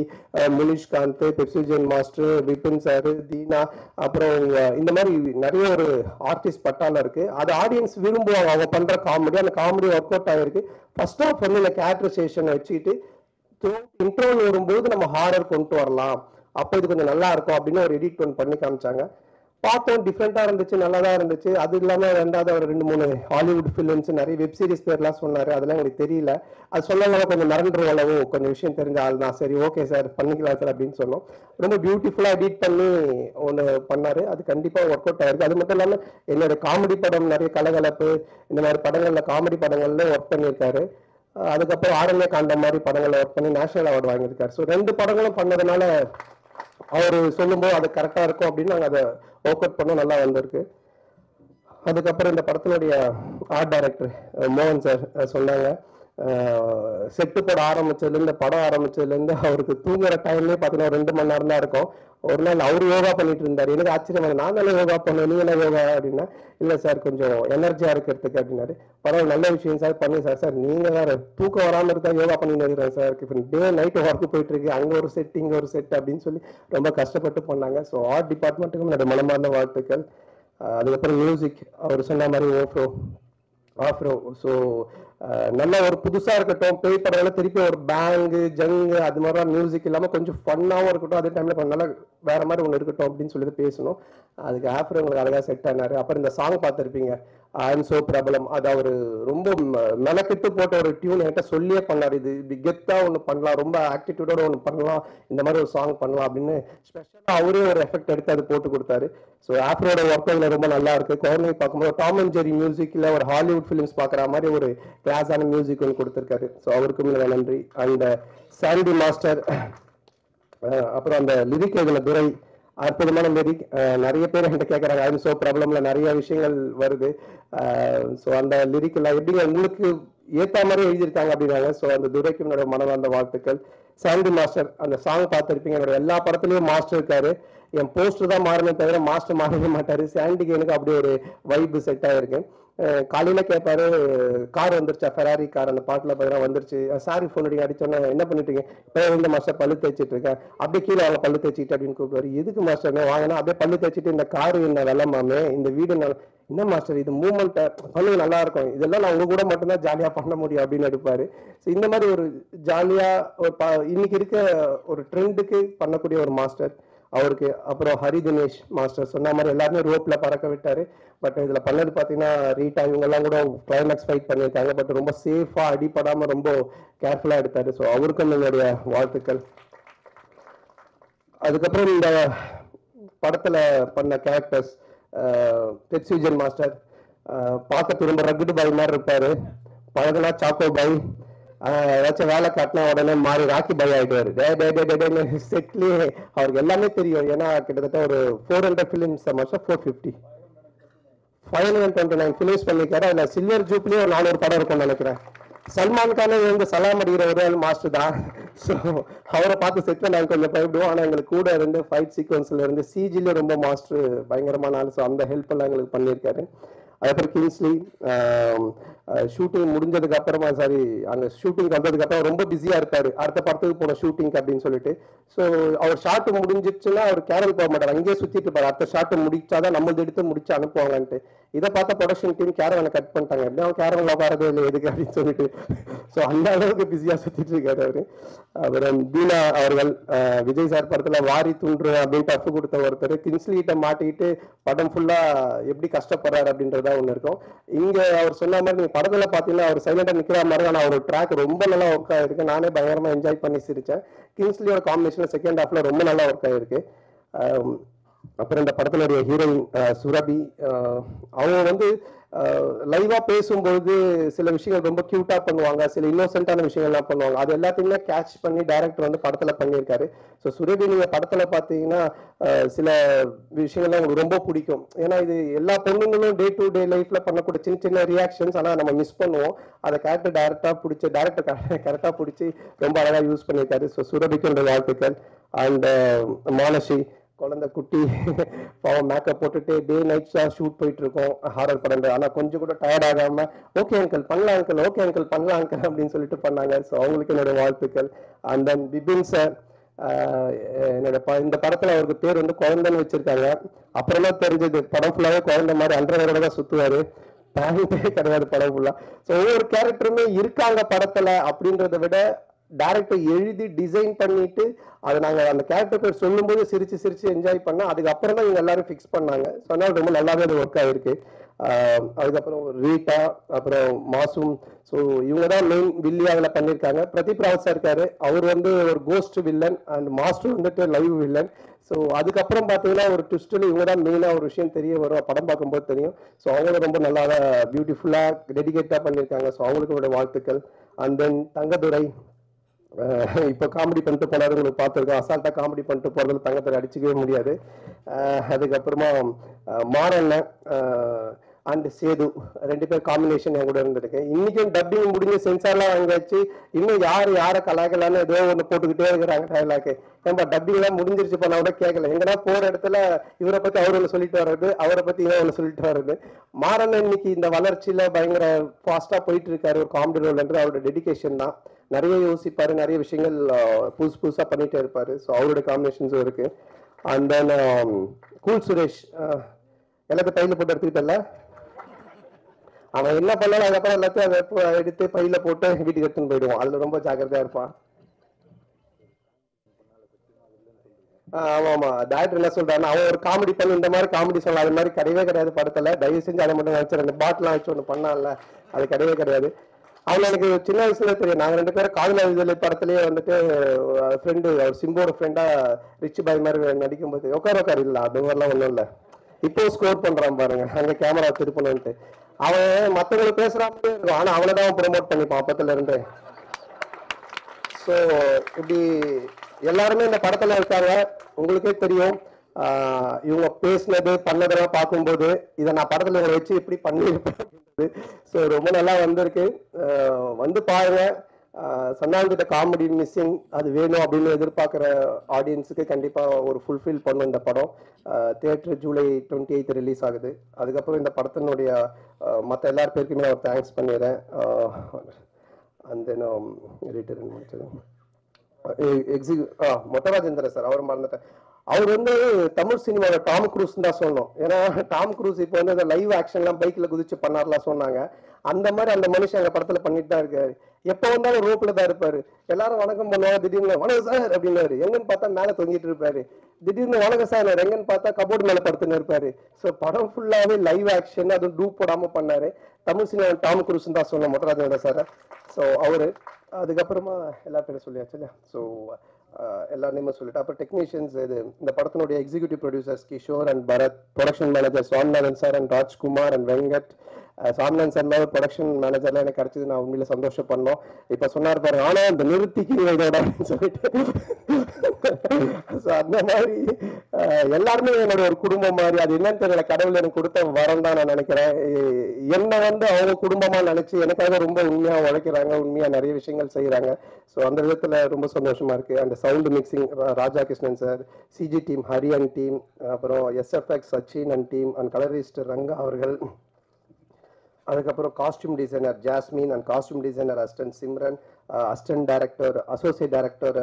முனிஷ்காந்த் பெப்சிஜன் மாஸ்டர் விபின் சார் தீனா அப்புறம் இந்த மாதிரி நிறைய ஒரு ஆர்டிஸ்ட் பட்டால இருக்கு. அது ஆடியன்ஸ் விரும்புவாங்க அவங்க பண்ற காமெடி அந்த காமெடி ஒர்க் அவுட் ஆகிருக்கு ஃபர்ஸ்ட் ஆஃப் வந்து இந்த கேரக்டரைசேஷனை வச்சுக்கிட்டு இன்ட்ரோல் வரும்போது நம்ம ஹாரர் கொண்டு வரலாம். அப்போ இது கொஞ்சம் நல்லா இருக்கும் அப்படின்னு ஒரு எடிட் பண்ணி காமிச்சாங்க. பார்த்தோம் டிஃப்ரெண்ட்டாக இருந்துச்சு நல்லா தான் இருந்துச்சு. அது இல்லாமல் ரெண்டாவது ஒரு ரெண்டு மூணு ஹாலிவுட் ஃபிலிம்ஸ் நிறைய வெப் சீரிஸ் பேர்லாம் சொன்னார். அதெல்லாம் எனக்கு தெரியல. அது சொல்லலாம் கொஞ்சம் மறந்துடும் அளவு. கொஞ்சம் விஷயம் தெரிஞ்ச ஆள் தான். சரி ஓகே சார் பண்ணிக்கலாம் சார் அப்படின்னு சொன்னோம். ரொம்ப பியூட்டிஃபுல்லாக எடிட் பண்ணி ஒன்று பண்ணார். அது கண்டிப்பாக ஒர்க் அவுட் ஆயிருக்கு. அது மட்டும் இல்லாமல் என்னோட காமெடி படம் நிறைய கலகலப்பு இந்த மாதிரி படங்களில் காமெடி படங்களில் ஒர்க் பண்ணியிருக்காரு. அதுக்கப்புறம் ஆரண்ய காண்ட மாதிரி படங்களை ஒர்க் பண்ணி நேஷனல் அவார்டு வாங்கியிருக்காரு. ஸோ ரெண்டு படங்களும் பண்ணதுனால அவர் சொல்லும்போது அது கரெக்டாக இருக்கும் அப்படின்னு நாங்கள் அதை ஒர்க் அவுட் பண்ண நல்லா வந்திருக்கு. அதுக்கப்புறம் இந்த படத்தினுடைய ஆர்ட் டைரக்டர் மோகன் சார் சொன்னாங்க. செட்டு போட ஆரம்பிச்சதுலேருந்து படம் ஆரம்பிச்சதுலேருந்து அவருக்கு தூங்குற டைம்லேயே பார்த்தீங்கன்னா ரெண்டு மணி நேரம் தான் இருக்கும். ஒரு நாள் அவர் யோகா பண்ணிட்டு இருந்தார். எனக்கு ஆச்சரியமாக நான் தானே யோகா பண்ணேன் நீ என்ன யோகா அப்படின்னா இல்லை சார் கொஞ்சம் எனர்ஜியாக இருக்கிறதுக்கு அப்படின்னாரு. பரவாயில்ல நல்ல விஷயம் சார். பண்ணி சார். சார் நீங்கள் வேறு தூக்கம் வராமல் இருக்கா யோகா பண்ணிட்டு இருக்கிறேன் சார். இப்போ டே நைட்டு ஒர்க்கு போயிட்டு இருக்கு. அங்கே ஒரு செட் இங்கே ஒரு செட் அப்படின்னு சொல்லி ரொம்ப கஷ்டப்பட்டு பண்ணாங்க ஸோ ஆர்ட் டிபார்ட்மெண்ட்டுக்கும் என்னோட மனமார்ந்த வாழ்த்துக்கள். அதுக்கப்புறம் மியூசிக் அவர் சொன்ன மாதிரி ஓஃப்ரோ ஆஃப்ரோ ஸோ நல்ல ஒரு புதுசாக இருக்கட்டும் பேய் படங்கள திருப்பி ஒரு பேங்கு ஜங்கு அது மாதிரிலாம் மியூசிக் இல்லாமல் கொஞ்சம் ஃபன்னாகவும் இருக்கட்டும் அதே டைமில் கொஞ்சம் நல்லா வேற மாதிரி ஒன்று இருக்கட்டும் அப்படின்னு சொல்லிட்டு பேசணும். அதுக்கு ஆஃபர் உங்களுக்கு அழகாக செட் ஆனார். அப்புறம் இந்த சாங் பார்த்துருப்பீங்க. ஐம் சோ பிரபலம். அது அவர் ரொம்ப ம- மெனக்கெட்டு போட்ட ஒரு டியூன் என்கிட்ட சொல்லியே பண்ணார். இது இப்படி கெத்தா ஒன்று பண்ணலாம் ரொம்ப ஆக்டிடியூடோட ஒன்று பண்ணலாம் இந்த மாதிரி ஒரு சாங் பண்ணலாம் அப்படின்னு ஸ்பெஷலாக அவரே ஒரு எஃபெக்ட் எடுத்து அது போட்டு கொடுத்தாரு. ஸோ ஆஃப்ரோட ஒர்க் அதில் ரொம்ப நல்லா இருக்கு. குழந்தைங்க பார்க்கும்போது டாம் அண்ட் ஜெரி மியூசிக்கில் ஒரு ஹாலிவுட் ஃபிலிம்ஸ் பார்க்குற மாதிரி ஒரு கிளாஸான மியூசிக் ஒன்று கொடுத்துருக்காரு. ஸோ அவருக்கும் மிக நன்றி. அண்ட் சாண்டி மாஸ்டர் அப்புறம் அந்த லிரிக் எழுதின துரை அற்புதமான லிரிக் நிறைய பேர் என்கிட்ட கேட்குறாங்க ஐம் சோ ப்ராப்ளம்ல நிறைய விஷயங்கள் வருது. ஸோ அந்த லிரிக் எல்லாம் எப்படிங்க உங்களுக்கு ஏத்த மாதிரி எழுதியிருக்காங்க அப்படின்னாங்க. ஸோ அந்த துரைக்கு என்னோட மனமார்ந்த வாழ்த்துக்கள். சாண்டி மாஸ்டர் அந்த சாங் பார்த்துருப்பீங்க என்னோட எல்லா படத்துலயும் மாஸ்டர் இருக்காரு. என் போஸ்டர் தான் மாறணுமே தவிர மாஸ்டர் மாறவே மாட்டாரு. சாண்டிக்கு எனக்கு அப்படி ஒரு வைப்பு செட் ஆயிருக்கு. அஹ் காலையில கேட்பாரு கார் வந்துருச்சா? ஃபெராரி கார் அந்த பாட்டில் பார்த்தீங்கன்னா வந்துருச்சு. சாரி ஃபோன் அடிக்க அடிச்சோன்னா என்ன பண்ணிட்டீங்க இப்போ இந்த மாஸ்டர் பல்லு தேய்ச்சிட்டு இருக்கேன். அப்படியே கீழே அவங்க பல்லு தேய்ச்சிட்டு அப்படின்னு கூப்பிடுவாரு. எதுக்கு மாஸ்டர் வாங்கினா அப்படியே பல்லு தேய்ச்சிட்டு இந்த கார் என்ன வெள்ளமாமே இந்த வீடு என்ன மாஸ்டர் இது? மூமெண்ட் பண்ணுங்க நல்லா இருக்கும். இதெல்லாம் நான் உங்க கூட மட்டும்தான் ஜாலியா பண்ண முடியும் அப்படின்னு எடுப்பாரு. ஸோ இந்த மாதிரி ஒரு ஜாலியா ஒரு இன்னைக்கு இருக்க ஒரு ட்ரெண்டுக்கு பண்ணக்கூடிய ஒரு மாஸ்டர் அவருக்கு அப்புறம் ஹரி தினேஷ் மாஸ்டர் சொன்ன மாதிரி எல்லாருமே ரோப்ல பறக்க விட்டாரு. பட் இதுல பண்ணது பாத்தீங்கன்னா ரீட்டா இவங்க எல்லாம் கூட கிளைமேக்ஸ் ஃபைட் பண்ணியிருக்காங்க. பட் ரொம்ப சேஃபா அடிப்படாமல் ரொம்ப கேர்ஃபுல்லா எடுத்தாரு. ஸோ அவருக்கும் என்னுடைய வாழ்த்துக்கள். அதுக்கப்புறம் இந்த படத்துல பண்ண கேரக்டர்ஸ் தெட்ஸ்விஜன் மாஸ்டர் பார்க்க திரும்ப ரகுடு பாய் மாதிரி இருப்பாரு. பழகுனா சாக்கோ பாய் ஏதாச்சும் வேலை காட்டினா உடனே மாறி ராக்கி பை ஆயிடுவாரு. டே டே டே டே டேன்னு செட்லயே அவருக்கு எல்லாமே தெரியும். ஏன்னா கிட்டத்தட்ட ஒரு four hundred films master four fifty five hundred twenty nine films பண்ணிருக்காரு. அதில் சில்வர் ஜூப்லேயே ஒரு நானூறு படம் இருக்கும்னு நினைக்கிறேன். சல்மான் கானே வந்து சலாம் அடிக்கிற ஒரு ஆள் மாஸ்டர் தான். ஸோ அவரை பார்த்து செட்டில் நாங்கள் கொஞ்சம் பயப்படுவோம். ஆனால் எங்களுக்கு கூட இருந்து ஃபைட் சீக்வன்ஸில் இருந்து சிஜில ரொம்ப மாஸ்டர் பயங்கரமான ஆள். ஸோ அந்த ஹெல்ப் எல்லாம் எங்களுக்கு பண்ணியிருக்காரு அதுக்கப்புறம் கிங்ஸ்லி ஷூட்டிங் முடிஞ்சதுக்கு அப்புறமா சாரி அங்கே ஷூட்டிங் வந்ததுக்கு அப்புறம் ரொம்ப பிஸியா இருப்பாரு. அடுத்த படத்துக்கு போன ஷூட்டிங் அப்படின்னு சொல்லிட்டு. ஸோ அவர் ஷார்ட் முடிஞ்சிச்சுன்னா அவர் கேரல் போக மாட்டார். அங்கேயே சுற்றிட்டு இருப்பார். அடுத்த ஷார்ட் முடிச்சாதான் நம்மளது எடுத்து முடிச்சு அனுப்புவாங்கன்ட்டு. இதை பார்த்த ப்ரொடக்ஷன் டீம் கேரவனை கட் பண்ணிட்டாங்க. எப்படி அவன் கேரவன் உட்காரதே இல்லை எதுக்கு அப்படின்னு சொல்லிட்டு. ஸோ அந்த அளவுக்கு பிஸியாக சுற்றிட்டு இருக்காரு அவரு. அப்புறம் பீனா அவர்கள் விஜய் சார் படத்தில் வாரி துன்று அப்படின்னு டஃப் கொடுத்த ஒருத்தர் கிங்ஸ்லீட்டை மாட்டிக்கிட்டு படம் ஃபுல்லாக எப்படி கஷ்டப்படுறாரு அப்படின்றதா ஒன்று இருக்கும். இங்கே அவர் சொன்ன மாதிரி நீங்கள் படத்தில் பார்த்தீங்கன்னா அவர் சைலண்டாக நிற்கிற மாதிரி ஆனா அவர் ட்ராக் ரொம்ப நல்லா ஒர்க் ஆகிருக்கு நானே பயங்கரமாக என்ஜாய் பண்ணி சிரிச்சேன். கிங்ஸ்லியோட காம்பினேஷன் செகண்ட் ஹாஃப்ல ரொம்ப நல்லா ஒர்க் ஆகிருக்கு அப்புறம் இந்த படத்தினுடைய ஹீரோயின் சுரபி அவங்க வந்து லைவாக பேசும்போது சில விஷயங்கள் ரொம்ப க்யூட்டாக பண்ணுவாங்க. சில இன்னோசென்ட்டான விஷயங்கள்லாம் பண்ணுவாங்க. அது எல்லாத்தையுமே கேட்ச் பண்ணி டைரக்டர் வந்து படத்தில் பண்ணியிருக்காரு. ஸோ சுரபி நீங்கள் படத்தில் பார்த்தீங்கன்னா சில விஷயங்கள்லாம் உங்களுக்கு ரொம்ப பிடிக்கும். ஏன்னா இது எல்லா பொண்ணுங்களும் டே டு டே லைஃப்பில் பண்ணக்கூடிய சின்ன சின்ன ரியாக்ஷன்ஸ் ஆனால் நம்ம மிஸ் பண்ணுவோம். அதை கேரக்டர் டைரக்டா பிடிச்சி டேரக்டர் கரெக்டாக பிடிச்சி ரொம்ப அழகாக யூஸ் பண்ணியிருக்காரு. ஸோ சுரபிக்கு வாழ்த்துக்கள். அண்ட் மானசி குழந்தை குட்டி பாவம் மேக்கப் போட்டுட்டு டே நைட்ஸாக ஷூட் போயிட்டு இருக்கோம் ஹாரர் படம் ஆனால் கொஞ்சம் கூட டயர்ட் ஆகாம ஓகே அங்கிள் பண்ணலாம் அங்கிள் ஓகே அங்கிள் பண்ணலாம் அங்கிள் அப்படின்னு சொல்லிட்டு பண்ணாங்க. ஸோ அவங்களுக்கு என்னோட வாழ்த்துக்கள். அண்ட் தென் பிபின் சார் என்னோட ப- இந்த படத்துல அவருக்கு பேர் வந்து குழந்தைன்னு வச்சிருக்காங்க. அப்புறமா தெரிஞ்சது படம் ஃபுல்லாவே குழந்தை மாதிரி அன்றவரோட தான் சுத்துவாரு. பேண்டே கிடையாது படம் ஃபுல்லா ஸோ ஒவ்வொரு கேரக்டருமே இருக்காங்க படத்துல அப்படின்றத விட டேரக்டர் எழுதி டிசைன் பண்ணிட்டு அதை நாங்கள் அந்த கேரக்டர் பேர் சொல்லும்போது சிரிச்சு சிரிச்சு என்ஜாய் பண்ணால் அதுக்கப்புறம் தான் இவங்க எல்லாரும் ஃபிக்ஸ் பண்ணாங்க. ஸோ அதனால் ரொம்ப நல்லாவே அது ஒர்க் ஆகிருக்கு அதுக்கப்புறம் ரீட்டா அப்புறம் மாசூம். ஸோ இவங்க தான் மெயின் வில்லி அதில் பண்ணியிருக்காங்க பிரதீப் ராவ் சார் இருக்காரு. அவர் வந்து ஒரு கோஸ்ட் வில்லன் அண்ட் மாஸ்டர் வந்துட்டு லைவ் வில்லன் ஸோ அதுக்கப்புறம் பார்த்தீங்கன்னா ஒரு ட்விஸ்ட்டில் இவங்க தான் மெயினாக ஒரு விஷயம் தெரிய வரும். படம் பார்க்கும்போது தெரியும். ஸோ அவங்களும் ரொம்ப நல்லா பியூட்டிஃபுல்லாக டெடிகேட்டாக பண்ணியிருக்காங்க ஸோ அவங்களுக்கு வாழ்த்துக்கள். அண்ட் தென் தங்கதுரை இப்போ காமெடி பண்ணிட்டு போனாரு உங்களுக்கு பார்த்துருக்கோம். அசால்ட்டாக காமெடி பண்ணிட்டு போகிறது தங்கத்தில் அடிச்சிக்கவே முடியாது. அதுக்கப்புறமா அஹ் அண்டு அண்ட் சேது ரெண்டு பேர் காம்பினேஷன் என் கூட இருந்திருக்கு. இன்னைக்கும் டப்பிங் முடிஞ்சு சென்சார்லாம் வாங்கியாச்சு இன்னும் யார் யாரை கலாய்க்கலாம்னு ஏதோ ஒன்று போட்டுக்கிட்டே இருக்கிறாங்க டயலாக்கு ஏன்பா டப்பிங்லாம் முடிஞ்சிருச்சு பண்ண கூட கேட்கல எங்கன்னா போகிற இடத்துல இவரை பற்றி அவர் ஒன்று சொல்லிட்டு வர்றது அவரை பற்றி இவன் ஒன்று சொல்லிட்டு வர்றது. மாறன் இன்னைக்கு இந்த வளர்ச்சியில் பயங்கர ஃபாஸ்ட்டாக போயிட்டு இருக்காரு ஒரு காமெடி ரோல்ன்றது அவரோட டெடிகேஷன் தான். நிறைய யோசிப்பாரு நிறைய விஷயங்கள் புதுசு புதுசாக பண்ணிகிட்டே இருப்பார். ஸோ அவரோட காம்பினேஷன்ஸும் இருக்குது அண்ட் தென் கூல் சுரேஷ் எல்லாத்தையும் பையில போட்டு எடுத்துக்கிட்டல அவன் என்ன பண்ணாலும் அதுக்கப்புறம் எல்லாத்தையும் அதை எடுத்து பையில போட்டு வீட்டுக்கு எடுத்துன்னு போயிடுவான். அதில் ரொம்ப ஜாக்கிரதையாக இருப்பான். ஆமா ஆமா. டேரக்டர் என்ன சொல்றாருன்னா அவன் ஒரு காமெடி பண்ணி இந்த மாதிரி காமெடி சொல்லலாம் அது மாதிரி கிடையவே கிடையாது படத்துல. தயவு செஞ்சு அதை மட்டும் நினைச்சிரு அந்த பாட்டிலாம் வச்சு ஒன்று பண்ணான்ல. அது கிடையவே கிடையாது. அவன் எனக்கு சின்ன வயசுல தெரியும். நாங்க ரெண்டு பேரும் காதல் விடுதலை படத்திலேயே வந்துட்டு ஃப்ரெண்டு அவர் சிம்போட ஃப்ரெண்டா ரிச் பாய் மாதிரி நடிக்கும் போது உட்கார உட்கார் இல்ல அது மாதிரிலாம் ஒண்ணும் இல்ல. இப்போ ஸ்கோர் பண்றான் பாருங்க. அங்க கேமரா திருப்பணும்ட்டு அவன் மத்தவங்களை பேசுற மாதிரியே இருக்கும். ஆனா அவனை தான் ப்ரொமோட் பண்ணிப்பான் அப்பத்துல இருந்து. ஸோ இப்படி எல்லாருமே இந்த படத்துல இருக்காங்க. உங்களுக்கே தெரியும். இவங்க பேசினது பண்ணதெல்லாம் பார்க்கும்போது இதை நான் படத்தில் இவங்களை வச்சு இப்படி பண்ணியிருப்பேன் ஸோ ரொம்ப நல்லா வந்திருக்கு. வந்து பாருங்க. சன்னான் காமெடி மிஸ்ஸிங் அது வேணும் அப்படின்னு எதிர்பார்க்குற ஆடியன்ஸுக்கு கண்டிப்பாக ஒரு ஃபுல்ஃபில் பண்ணும் இந்த படம். Theatre July twenty eighth release ஆகுது. அதுக்கப்புறம் இந்த படத்தினுடைய மற்ற எல்லார் பேருக்குமே நான் தேங்க்ஸ் பண்ணிடுறேன். அண்ட் தென் ரிட்டர்ன் முடிச்சது. எக்ஸி ஆ மொட்டராஜேந்திர சார் அவர் மறந்துட்டேன். அவர் வந்து தமிழ் சினிமாவில் டாம் குரூஸ் தான் சொன்னோம் ஏன்னா டாம் குரூஸ் இப்போ வந்து அந்த லைவ் ஆக்ஷன்லாம் பைக்கில் குதிச்சு பண்ணார்லாம் சொன்னாங்க. அந்த மாதிரி அந்த மனுஷன் அந்த படத்தில் பண்ணிட்டு தான் இருக்காரு. எப்போ வந்தாலும் ரோப்பில் தான் இருப்பார். எல்லாரும் வணக்கம் பண்ணுவாங்க திடீர்னு வணக்கம் சார் அப்படின்னாரு. எங்கன்னு பார்த்தா மேலே தொங்கிட்டு இருப்பாரு. திடீர்னு வணக்கம் சார் எங்கன்னு பார்த்தா கபோர்டு மேலே படுத்துன்னு இருப்பாரு. ஸோ படம் ஃபுல்லாகவே லைவ் ஆக்ஷன் அதுவும் டூப் போடாமல் பண்ணார். தமிழ் சினிமா டாம் குரூஸ் தான் சொன்னோம் மொட்டராஜேந்திர சார். ஸோ அவர் அதுக்கப்புறமா எல்லா பேரும் சொல்லியாச்சு இல்லையா? ஸோ எல்லா நேமும் சொல்லிட்டு அப்புறம் டெக்னீஷியன்ஸ் இது இந்த படத்தினுடைய executive producers Kishore and Bharath production manager Swaminathan sir and Rajkumar and Venkat Saminathan sir மாதிரி ப்ரொடக்ஷன் மேனேஜர்லாம் எனக்கு கிடைச்சது. நான் உண்மையில சந்தோஷப்படணும். இப்போ சொன்னார் பாருங்க ஆனா இந்த நிறுத்திக்கிறீங்க இதோட அப்படின்னு சொல்லிட்டு. ஸோ அந்த மாதிரி எல்லாருமே என்னோட ஒரு குடும்பம் மாதிரி அது என்னன்னு தெரியல கடவுள் எனக்கு கொடுத்த வரம் தான் நான் நினைக்கிறேன். என்னை வந்து அவங்க குடும்பமா நினைச்சு எனக்காக ரொம்ப உண்மையா உழைக்கிறாங்க உண்மையா நிறைய விஷயங்கள் செய்யறாங்க ஸோ அந்த விதத்துல ரொம்ப சந்தோஷமா இருக்கு. அந்த sound mixing Raja Krishnan sir CG team ஹரியன் team அப்புறம் SFX Sachin and team and colourist Ranga அவர்கள். அதுக்கப்புறம் costume designer Jasmine and costume designer assistant Simran assistant director associate director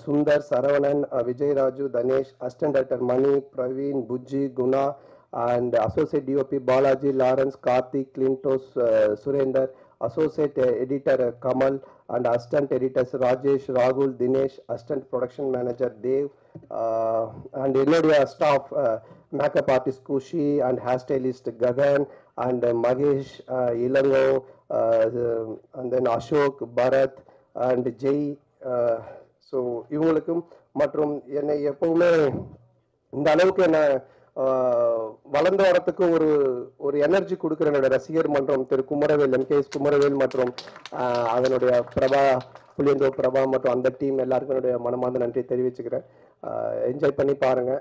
Sundar Saravanan Vijayaraju Dhanesh assistant director Mani Praveen Bujji Guna and associate DOP Balaji Lawrence Karthik Clintos Surender associate editor Kamal and assistant editors Rajesh ராகுல் Dinesh assistant production manager Dev and என்னுடைய staff makeup artist Khushi and hair stylist Gagan and Mahesh Ilango and then Ashok Bharath and Jai so இவங்களுக்கும் மற்றும் என்னை எப்பவுமே இந்த அளவுக்கு என்னை uh, வளர்ந்து வரத்துக்கு ஒரு ஒரு எனர்ஜி கொடுக்குற என்னோட ரசிகர் மன்றம் Thiru Kumaravel M K S Kumaravel மற்றும் uh, அதனுடைய பிரபா புளியந்தோ பிரபா மற்றும் அந்த டீம் எல்லாருக்கும் என்னுடைய மனமார்ந்த நன்றி தெரிவிச்சுக்கிறேன். என்ஜாய் பண்ணி பாருங்க.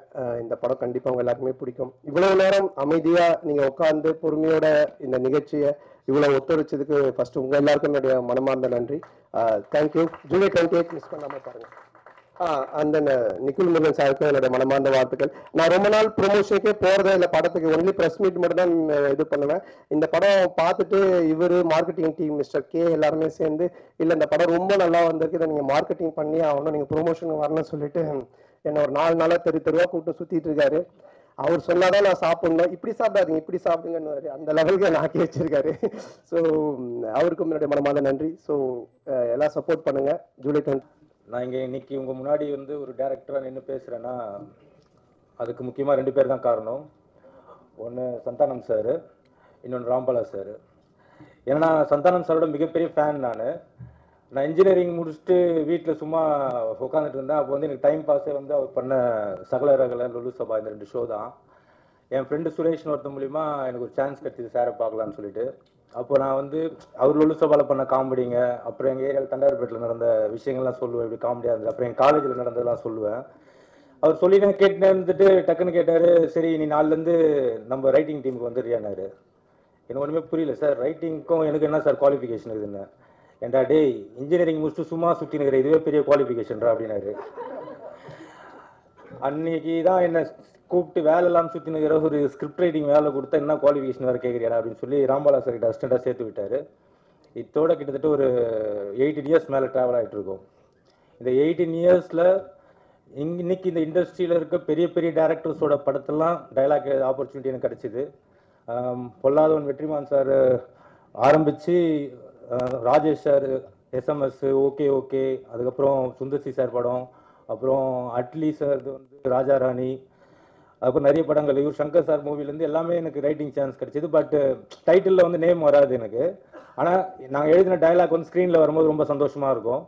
இந்த படம் கண்டிப்பாக உங்க எல்லாருக்குமே பிடிக்கும். இவ்வளவு நேரம் அமைதியா நீங்க உட்கார்ந்து பொறுமையோட இந்த நிகழ்ச்சியை இவ்வளவு ஒத்துழைச்சதுக்கு ஃபர்ஸ்ட் உங்க எல்லாருக்கும் என்னுடைய மனமார்ந்த நன்றி. Thank you July twenty eight miss பண்ணாம பாருங்க. அந்த நிக்குல் முருகன் சாருக்கும் என்னோட மனமார்ந்த வாழ்த்துக்கள். நான் ரொம்ப நாள் ப்ரொமோஷனுக்கே போறதே இல்லை படத்துக்கு ஒன்லி ப்ரெஸ் மீட் மட்டும் தான் இது பண்ணுவேன். இந்த படம் பார்த்துட்டு இவர் மார்க்கெட்டிங் டீம் மிஸ்டர் கே எல்லாருமே சேர்ந்து இல்லை இந்த படம் ரொம்ப நல்லா வந்திருக்கு இதை நீங்க மார்க்கெட்டிங் பண்ணி ஆகணும் நீங்க ப்ரொமோஷன் வரணும்னு சொல்லிட்டு என்ன ஒரு நாலு நாளா தெரு தெருவா கூப்பிட்டு சுத்திட்டு இருக்காரு. அவர் சொன்னாதான் நான் சாப்பிடணும். இப்படி சாப்பிடாதீங்க இப்படி சாப்பிடுங்கன்னு அந்த லெவலுக்கு நான் ஆக்கி வச்சிருக்காரு ஸோ *laughs* அவருக்கும் என்னுடைய மனமான நன்றி. ஸோ எல்லாம் சப்போர்ட் பண்ணுங்க. ஜூலை டுவெண்ட்டி நான் இங்கே இன்னைக்கு உங்கள் முன்னாடி வந்து ஒரு டேரக்டராக நின்று பேசுகிறேன்னா அதுக்கு முக்கியமாக ரெண்டு பேர் தான் காரணம். ஒன்று சந்தானம் சார் இன்னொன்று ராம்பாலா சார் ஏன்னா சந்தானம் சாரோட மிகப்பெரிய ஃபேன் நான். நான் இன்ஜினியரிங் முடிச்சுட்டு வீட்டில் சும்மா உட்காந்துட்டு இருந்தேன். அப்போ வந்து எனக்கு டைம் பாஸே வந்து அவர் பண்ண சகல ரகல லுலு சபா இந்த ரெண்டு ஷோ தான். என் ஃப்ரெண்டு சுரேஷ்னு ஒருத்தன் மூலிமா எனக்கு ஒரு சான்ஸ் கிடைச்சிது சாரை பார்க்கலான்னு சொல்லிட்டு. அப்போ நான் வந்து அவர் லுலு பண்ண காமெடிங்க அப்புறம் எங்கள் ஏரியாவில் தண்டார்பேட்டில் நடந்த விஷயங்கள்லாம் சொல்லுவேன் இப்படி காமெடியாக இருந்தது. அப்புறம் என் காலேஜில் நடந்ததெல்லாம் சொல்லுவேன். அவர் சொல்லி நான் கேட்டுனே இருந்துட்டு டக்குன்னு கேட்டார் சரி நீ நாலுலேருந்து நம்ம ரைட்டிங் டீமுக்கு வந்துடுறியானாரு எனக்கு ஒன்றுமே புரியல சார் ரைட்டிங்க்கும் எனக்கு என்ன சார் குவாலிஃபிகேஷன் இருக்குதுன்னு ஏன்டா டேய் இன்ஜினியரிங் முடிச்சுட்டு சும்மா சுற்றி இருக்கிற இதுவே பெரிய குவாலிஃபிகேஷன்ரா அப்படின்னாரு. அன்னைக்கு தான் என்ன கூப்பிட்டு வேலை இல்லாமல் சுற்றி நிற்கிற ஒரு ஸ்கிரிப்ட் ரைட்டிங் வேலை கொடுத்தா என்ன குவாலிஃபிகேஷன் வேறு கேட்குறியா அப்படின்னு சொல்லி ராம்பாலா சார் கிட்ட அசிஸ்டண்ட்டாக சேர்த்து விட்டார். இதோட கிட்டத்தட்ட ஒரு எயிட்டீன் இயர்ஸ் மேலே ட்ராவல் ஆகிட்டு இருக்கோம். இந்த எயிட்டீன் இயர்ஸில் இங் இன்னைக்கு இந்த இண்டஸ்ட்ரியில் இருக்க பெரிய பெரிய டேரக்டர்ஸோட படத்தெல்லாம் டைலாக் ஆப்பர்ச்சுனிட்டி எனக்கு கிடச்சிது. பொல்லாதவன் வெற்றிமான் சார் ஆரம்பித்து Rajesh sir SMS okay okay அதுக்கப்புறம் சுந்தர்சி சார் படம். அப்புறம் அட்லி சார் வந்து ராஜா ராணி. அப்புறம் நிறைய படங்கள் இவர் சங்கர் சார் மூவிலேருந்து எல்லாமே எனக்கு ரைட்டிங் சான்ஸ் கிடைச்சிது. பட் டைட்டிலில் வந்து நேம் வராது எனக்கு. ஆனால் நாங்கள் எழுதின டைலாக் வந்து ஸ்க்ரீனில் வரும்போது ரொம்ப சந்தோஷமாக இருக்கும்.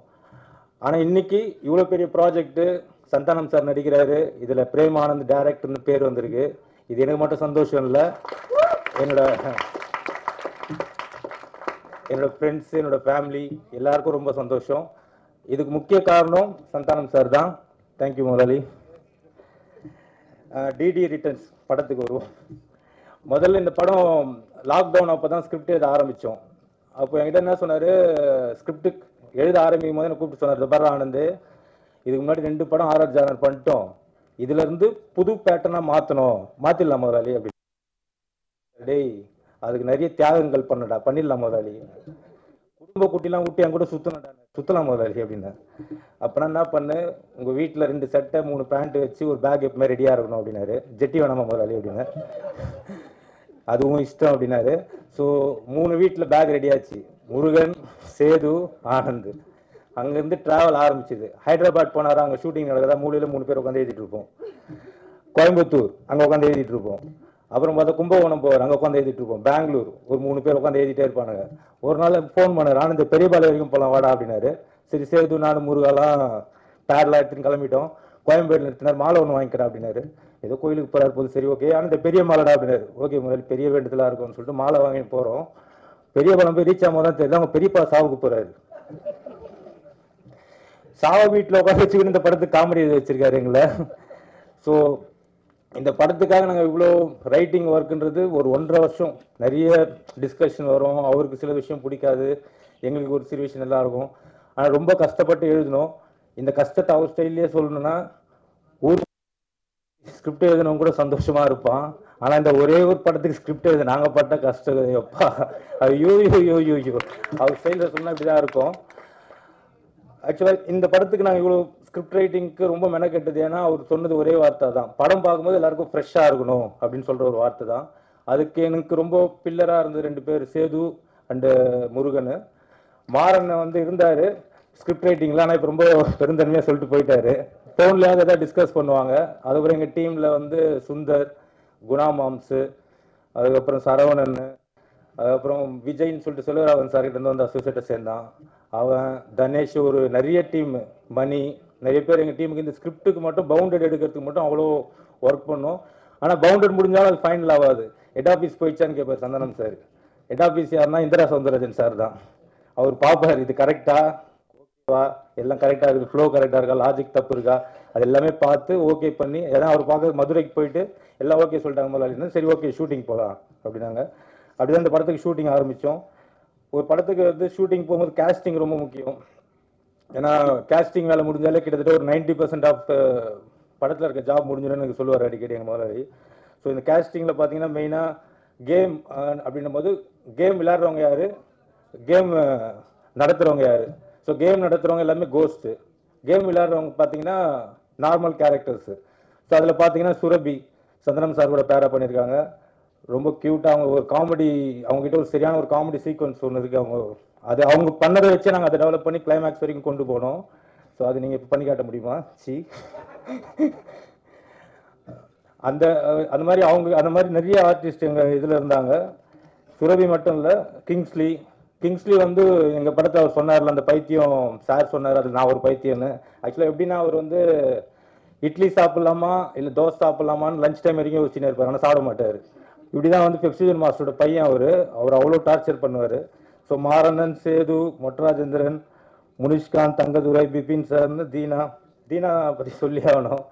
ஆனால் இன்னைக்கு இவ்வளோ பெரிய ப்ராஜெக்ட்டு சந்தானம் சார் நடிக்கிறாரு. இதில் பிரேம் ஆனந்த் டேரக்டர்னு பேர் வந்திருக்கு. இது எனக்கு மட்டும் சந்தோஷம் இல்லை. என்னோட என்னோட ஃப்ரெண்ட்ஸ் என்னோட ஃபேமிலி எல்லாருக்கும் ரொம்ப சந்தோஷம். இதுக்கு முக்கிய காரணம் சந்தானம் சார் தான். தேங்க்யூ முதலாளி. டிடி ரிட்டர்ன்ஸ் படத்துக்கு வருவோம். முதல்ல இந்த படம் லாக்டவுன் அப்போ தான் ஸ்கிரிப்ட் எழுத ஆரம்பித்தோம் அப்போ என்கிட்ட என்ன சொன்னார்? ஸ்கிரிப்டுக்கு எழுத ஆரம்பிக்கும் போது என்ன கூப்பிட்டு சொன்னார்? ஜபர் ஆனந்த் இதுக்கு முன்னாடி ரெண்டு படம் ஆர்ஆர் ஜானர் பண்ணிட்டோம். இதுல இருந்து புது பேட்டர்னாக மாற்றணும் மாற்றிடலாம் முதலாளி அப்படி. டேய் அதுக்கு நிறைய தியாகங்கள் பண்ணடா பண்ணிடலாம் முதலாளி. குடும்ப குட்டிலாம் விட்டு என் கூட சுத்தணும்டா. சுத்தலாம் முதலாளி அப்படின்னா. அப்பனா என்ன பண்ணு உங்க வீட்டில் ரெண்டு சட்டை மூணு பேண்ட் வச்சு ஒரு பேக் எப்பவுமே ரெடியாக இருக்கணும் அப்படின்னாரு. ஜெட்டி வேணாமா முதலாளி அப்படின்னா. அதுவும் இஷ்டம் அப்படின்னாரு. ஸோ மூணு வீட்டில் பேக் ரெடியாச்சு முருகன் சேது ஆனந்த். அங்கேருந்து ட்ராவல் ஆரம்பிச்சது. ஹைதராபாத் போனாரா அங்கே ஷூட்டிங் நடக்குதா மூலையில் மூணு பேர் உட்காந்து எழுதிட்டு இருப்போம். கோயம்புத்தூர் அங்கே உட்காந்து எழுதிட்டு இருப்போம். அப்புறம் பார்த்தா கும்பகோணம் போவார். அங்கே உட்காந்து எழுதிட்டு இருப்போம். பெங்களூர். ஒரு மூணு பேர் உட்காந்து எழுதிட்டே இருப்பானுங்க. ஒரு நாள் ஃபோன் பண்ணார். ஆனால் இந்த பெரியபாளையம் வரைக்கும் போகலாம் வாடா அப்படின்னாரு. சரி சேது நானும் முருகாலாம் பேர்லாம் எடுத்துன்னு கிளம்பிட்டோம். கோயம்பேடு நிறுத்தினார். மாலை ஒன்று வாங்கிக்கிறேன் அப்படின்னாரு. ஏதோ கோயிலுக்கு போகிறார் போது சரி ஓகே ஆனால் இந்த பெரிய மாலைடா அப்படின்னாரு. ஓகே முதல்ல பெரிய வேண்டுதலாக இருக்கும்னு சொல்லிட்டு மாலை வாங்கி போகிறோம் பெரிய பழம் போய் ரீச் ஆகும்போது தான் தெரியுது. அவங்க பெரியப்பா சாவுக்கு போகிறாரு சாவ வீட்டில் உட்காந்து வச்சுக்கிட்டு இந்த படத்துக்கு காமெடி வச்சிருக்காரு எங்களை. ஸோ இந்த படத்துக்காக நாங்கள் இவ்வளோ ரைட்டிங் ஒர்க்குன்றது ஒரு ஒன்றரை வருஷம் நிறைய டிஸ்கஷன் வரும். அவருக்கு சில விஷயம் பிடிக்காது. எங்களுக்கு ஒரு சில விஷயம் நல்லா இருக்கும் ஆனால் ரொம்ப கஷ்டப்பட்டு எழுதணும் இந்த கஷ்டத்தை அவர் ஸ்டைல்லே சொல்லணும்னா ஊர் ஸ்கிரிப்ட் எழுதினவங்க கூட சந்தோஷமா இருப்பான். ஆனால் இந்த ஒரே ஒரு படத்துக்கு ஸ்கிரிப்ட் எழுத நாங்கள் பட்ட கஷ்டம் எப்பா ஐயோ யோ யோ யோ அவர் ஸ்டைலில் சொன்னால் இப்படி இப்படிதான் இருக்கும். ஆக்சுவலாக இந்த படத்துக்கு நாங்கள் இவ்வளோ ஸ்கிரிப்ட் ரைட்டிங்க்கு ரொம்ப மெனக்கெட்டது ஏன்னா அவர் சொன்னது ஒரே வார்த்தை தான் படம் பார்க்கும்போது எல்லாருக்கும் ஃப்ரெஷ்ஷாக இருக்கணும் அப்படின்னு சொல்கிற ஒரு வார்த்தை தான் அதுக்கு எனக்கு ரொம்ப பில்லராக இருந்தது ரெண்டு பேர் சேது அண்டு முருகன். மாறன் வந்து இருந்தார் ஸ்கிரிப்ட் ரைட்டிங்லாம் ஆனால் இப்போ ரொம்ப பெருந்தன்மையாக சொல்லிட்டு போயிட்டாரு. ஃபோன்லேயாவது தான் டிஸ்கஸ் பண்ணுவாங்க. அதுக்கப்புறம் எங்கள் டீமில் வந்து சுந்தர் குணா மாம்ஸு அதுக்கப்புறம் சரவணன் அதுக்கப்புறம் விஜய்ன்னு சொல்லிட்டு செல்வராகவன் சார் சார்கிட்ட இருந்து வந்து அசோசியேட்டை சேர்ந்தான். அவன் தனேஷ் ஒரு நிறைய டீம் மணி நிறைய பேர் எங்கள் டீமுக்கு இந்த ஸ்கிரிப்டுக்கு மட்டும் பவுண்டட் எடுக்கிறதுக்கு மட்டும் அவ்வளோ ஒர்க் பண்ணோம். ஆனால் பவுண்டட் முடிஞ்சாலும் அது ஃபைனல் ஆகாது. ஹெட் ஆஃபீஸ் போயிடுச்சான்னு கேட்பார் சந்தனம் சார் ஹெட் ஆஃபீஸ் யாருன்னா இந்திரா சௌந்தரராஜன் சார் தான். அவர் பார்ப்பார் இது கரெக்டாக ஓகேவா எல்லாம் கரெக்டாக இருக்குது ஃப்ளோ கரெக்டாக இருக்கா? லாஜிக் தப்பு இருக்கா? அது எல்லாமே பார்த்து ஓகே பண்ணி ஏன்னா அவர் பார்க்க மதுரைக்கு போயிட்டு எல்லாம் ஓகே சொல்லிட்டாங்க முதலாளி சரி ஓகே ஷூட்டிங் போகலாம் அப்படின்னாங்க. அப்படிதான் இந்த படத்துக்கு ஷூட்டிங் ஆரம்பித்தோம் ஒரு படத்துக்கு வந்து ஷூட்டிங் போகும்போது கேஸ்டிங் ரொம்ப முக்கியம். ஏன்னா கேஸ்டிங் வேலை முடிஞ்சாலே கிட்டத்தட்ட ஒரு நைன்டி பர்சன்ட் ஆஃப் படத்தில் இருக்க ஜாப் முடிஞ்சிடும் எனக்கு சொல்லுவார் அடிக்கடி எங்கள் முதலாளி. ஸோ இந்த கேஸ்டிங்கில் பார்த்தீங்கன்னா மெயினாக கேம் அப்படின்னும் போது கேம் விளையாடுறவங்க யார்? கேம் நடத்துகிறவங்க யார்? ஸோ கேம் நடத்துகிறவங்க எல்லாமே கோஸ்ட்டு கேம் விளையாடுறவங்க பார்த்தீங்கன்னா நார்மல் கேரக்டர்ஸு ஸோ அதில் பார்த்தீங்கன்னா சுரபி சந்தனம் சார் கூட பேரா பண்ணியிருக்காங்க ரொம்ப க்யூட்டாக அவங்க ஒரு காமெடி அவங்ககிட்ட ஒரு சரியான ஒரு காமெடி சீக்வன்ஸ் ஒன்று இருக்குது அவங்க அது அவங்க பண்ணதை வச்சு நாங்கள் அதை டெவலப் பண்ணி கிளைமேக்ஸ் வரைக்கும் கொண்டு போனோம். ஸோ அது நீங்கள் இப்போ பண்ணி காட்ட முடியுமா? சி அந்த அந்த மாதிரி அவங்க அந்த மாதிரி நிறைய ஆர்டிஸ்ட் எங்கள் இதில் இருந்தாங்க. சுரபி மட்டும் இல்லை கிங்ஸ்லி கிங்ஸ்லி வந்து எங்கள் படத்தில் அவர் சொன்னார்ல அந்த பைத்தியம் சார் சொன்னார் அது நான் ஒரு பைத்தியம்னு. ஆக்சுவலாக எப்படின்னா அவர் வந்து இட்லி சாப்பிட்லாமா இல்லை தோசை சாப்பிட்லாமான்னு லஞ்ச் டைம் வரைக்கும் யோசிச்சுன்னு இருப்பார் ஆனால் சாப்பிட மாட்டார். இப்படிதான் வந்து பெப்சிஜன் மாஸ்டரோட பையன் அவர். அவர் அவ்வளோ டார்ச்சர் பண்ணுவார். ஸோ மாரணன் சேது மொட்டராஜேந்திரன் முனிஷ்காந்த் தங்கதுரை பிபின் சார்னு தீனா. தீனா பற்றி சொல்லி ஆகணும்.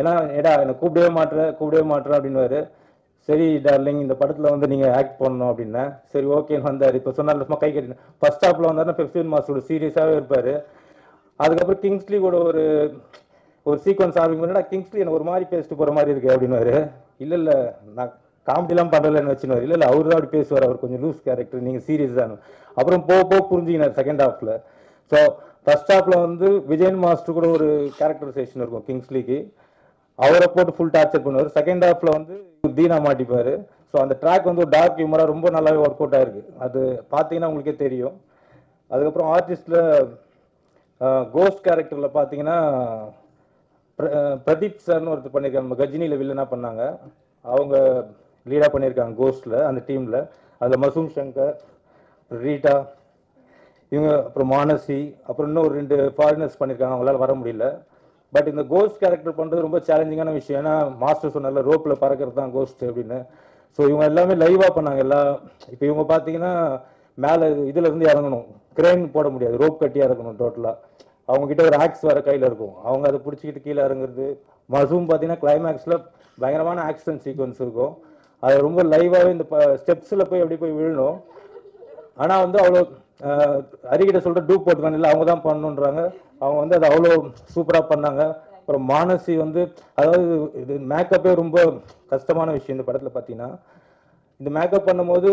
ஏன்னா ஏடா என்னை கூப்பிடவே மாட்டுற கூப்பிடவே மாட்டுற அப்படின்னுவாரு. சரி டார்லிங் இந்த படத்தில் வந்து நீங்கள் ஆக்ட் பண்ணணும் அப்படின்னா சரி ஓகேன்னு வந்தார். இப்போ சொன்னால் சும்மா கை கட்டி ஃபர்ஸ்ட் ஸ்டாப்பில் வந்தாருன்னா பெப்சின் மாஸ்டரோட சீரியஸாகவே இருப்பார். அதுக்கப்புறம் கிங்ஸ்லி கூட ஒரு ஒரு சீக்வன்ஸ் ஆரம்பிக்கும் கிங்ஸ்லி என்னை ஒரு மாதிரி பேசிட்டு போகிற மாதிரி இருக்கு அப்படின்னுவாரு. இல்லை இல்லை நான் காமெடிலாம் பண்ணுறலன்னு வச்சுன்னு இல்லை இல்லை அவர் தான் அப்படி பேசுவார். அவர் கொஞ்சம் லூஸ் கேரக்டர் நீங்கள் சீரியஸ் தான். அப்புறம் போக போக புரிஞ்சுக்கினார் செகண்ட் ஹாஃபில் ஸோ ஃபர்ஸ்ட் ஹாஃபில் வந்து விஜயன் மாஸ்டர் கூட ஒரு கேரக்டரைசேஷன் இருக்கும் கிங்ஸ்லிக்கு அவரை போட்டு ஃபுல் டார்ச்சர் பண்ணுவார். செகண்ட் ஹாஃபில் வந்து தீனா மாட்டிப்பார். ஸோ அந்த ட்ராக் வந்து ஒரு டார்க் ஹியூமராக ரொம்ப நல்லாவே ஒர்க் அவுட் ஆயிருக்கு. அது பார்த்தீங்கன்னா உங்களுக்கே தெரியும். அதுக்கப்புறம் ஆர்டிஸ்டில் கோஸ்ட் கேரக்டரில் பார்த்தீங்கன்னா பிரதீப் சார்னு ஒருத்தர் பண்ணியிருக்காங்க நம்ம கஜினியில் வில்லனாக பண்ணாங்க. அவங்க லீடாக பண்ணியிருக்காங்க கோஸ்டில் அந்த டீமில். அதில் மசூம் சங்கர் ரீட்டா இவங்க அப்புறம் மானசி அப்புறம் இன்னும் ஒரு ரெண்டு ஃபாரினர்ஸ் பண்ணியிருக்காங்க அவங்களால வர முடியல. பட் இந்த கோஸ்ட் கேரக்டர் பண்ணுறது ரொம்ப சேலஞ்சிங்கான விஷயம். ஏன்னா மாஸ்டர் சொன்னால ரோப்பில் பறக்கிறது தான் கோஸ்ட் அப்படின்னு. ஸோ இவங்க எல்லாமே லைவாக பண்ணாங்க எல்லா இப்போ இவங்க பார்த்தீங்கன்னா மேலே இதுலேருந்து இறங்கணும். கிரெயின் போட முடியாது ரோப் கட்டியாக இறங்கணும் டோட்டலாக அவங்கக்கிட்ட ஒரு ஆக்ஸ் வேறு கையில் இருக்கும். அவங்க அதை பிடிச்சிக்கிட்டு கீழே இறங்குறது. மசூம் பார்த்தீங்கன்னா கிளைமேக்ஸில் பயங்கரமான ஆக்ஷன் சீக்வன்ஸ் இருக்கும். அது ரொம்ப லைவாகவே இந்த ஸ்டெப்ஸில் போய் எப்படி போய் விழணும். ஆனால் வந்து அவ்வளோ அஹ், சொல்கிற டூப் போட்டுக்கான இல்லை அவங்க தான் பண்ணணுன்றாங்க. அவங்க வந்து அதை அவ்வளோ சூப்பராக பண்ணாங்க. அப்புறம் மானசி வந்து அதாவது இது மேக்கப்பே ரொம்ப கஷ்டமான விஷயம் இந்த படத்தில் பார்த்தீங்கன்னா இந்த மேக்கப் பண்ணும்போது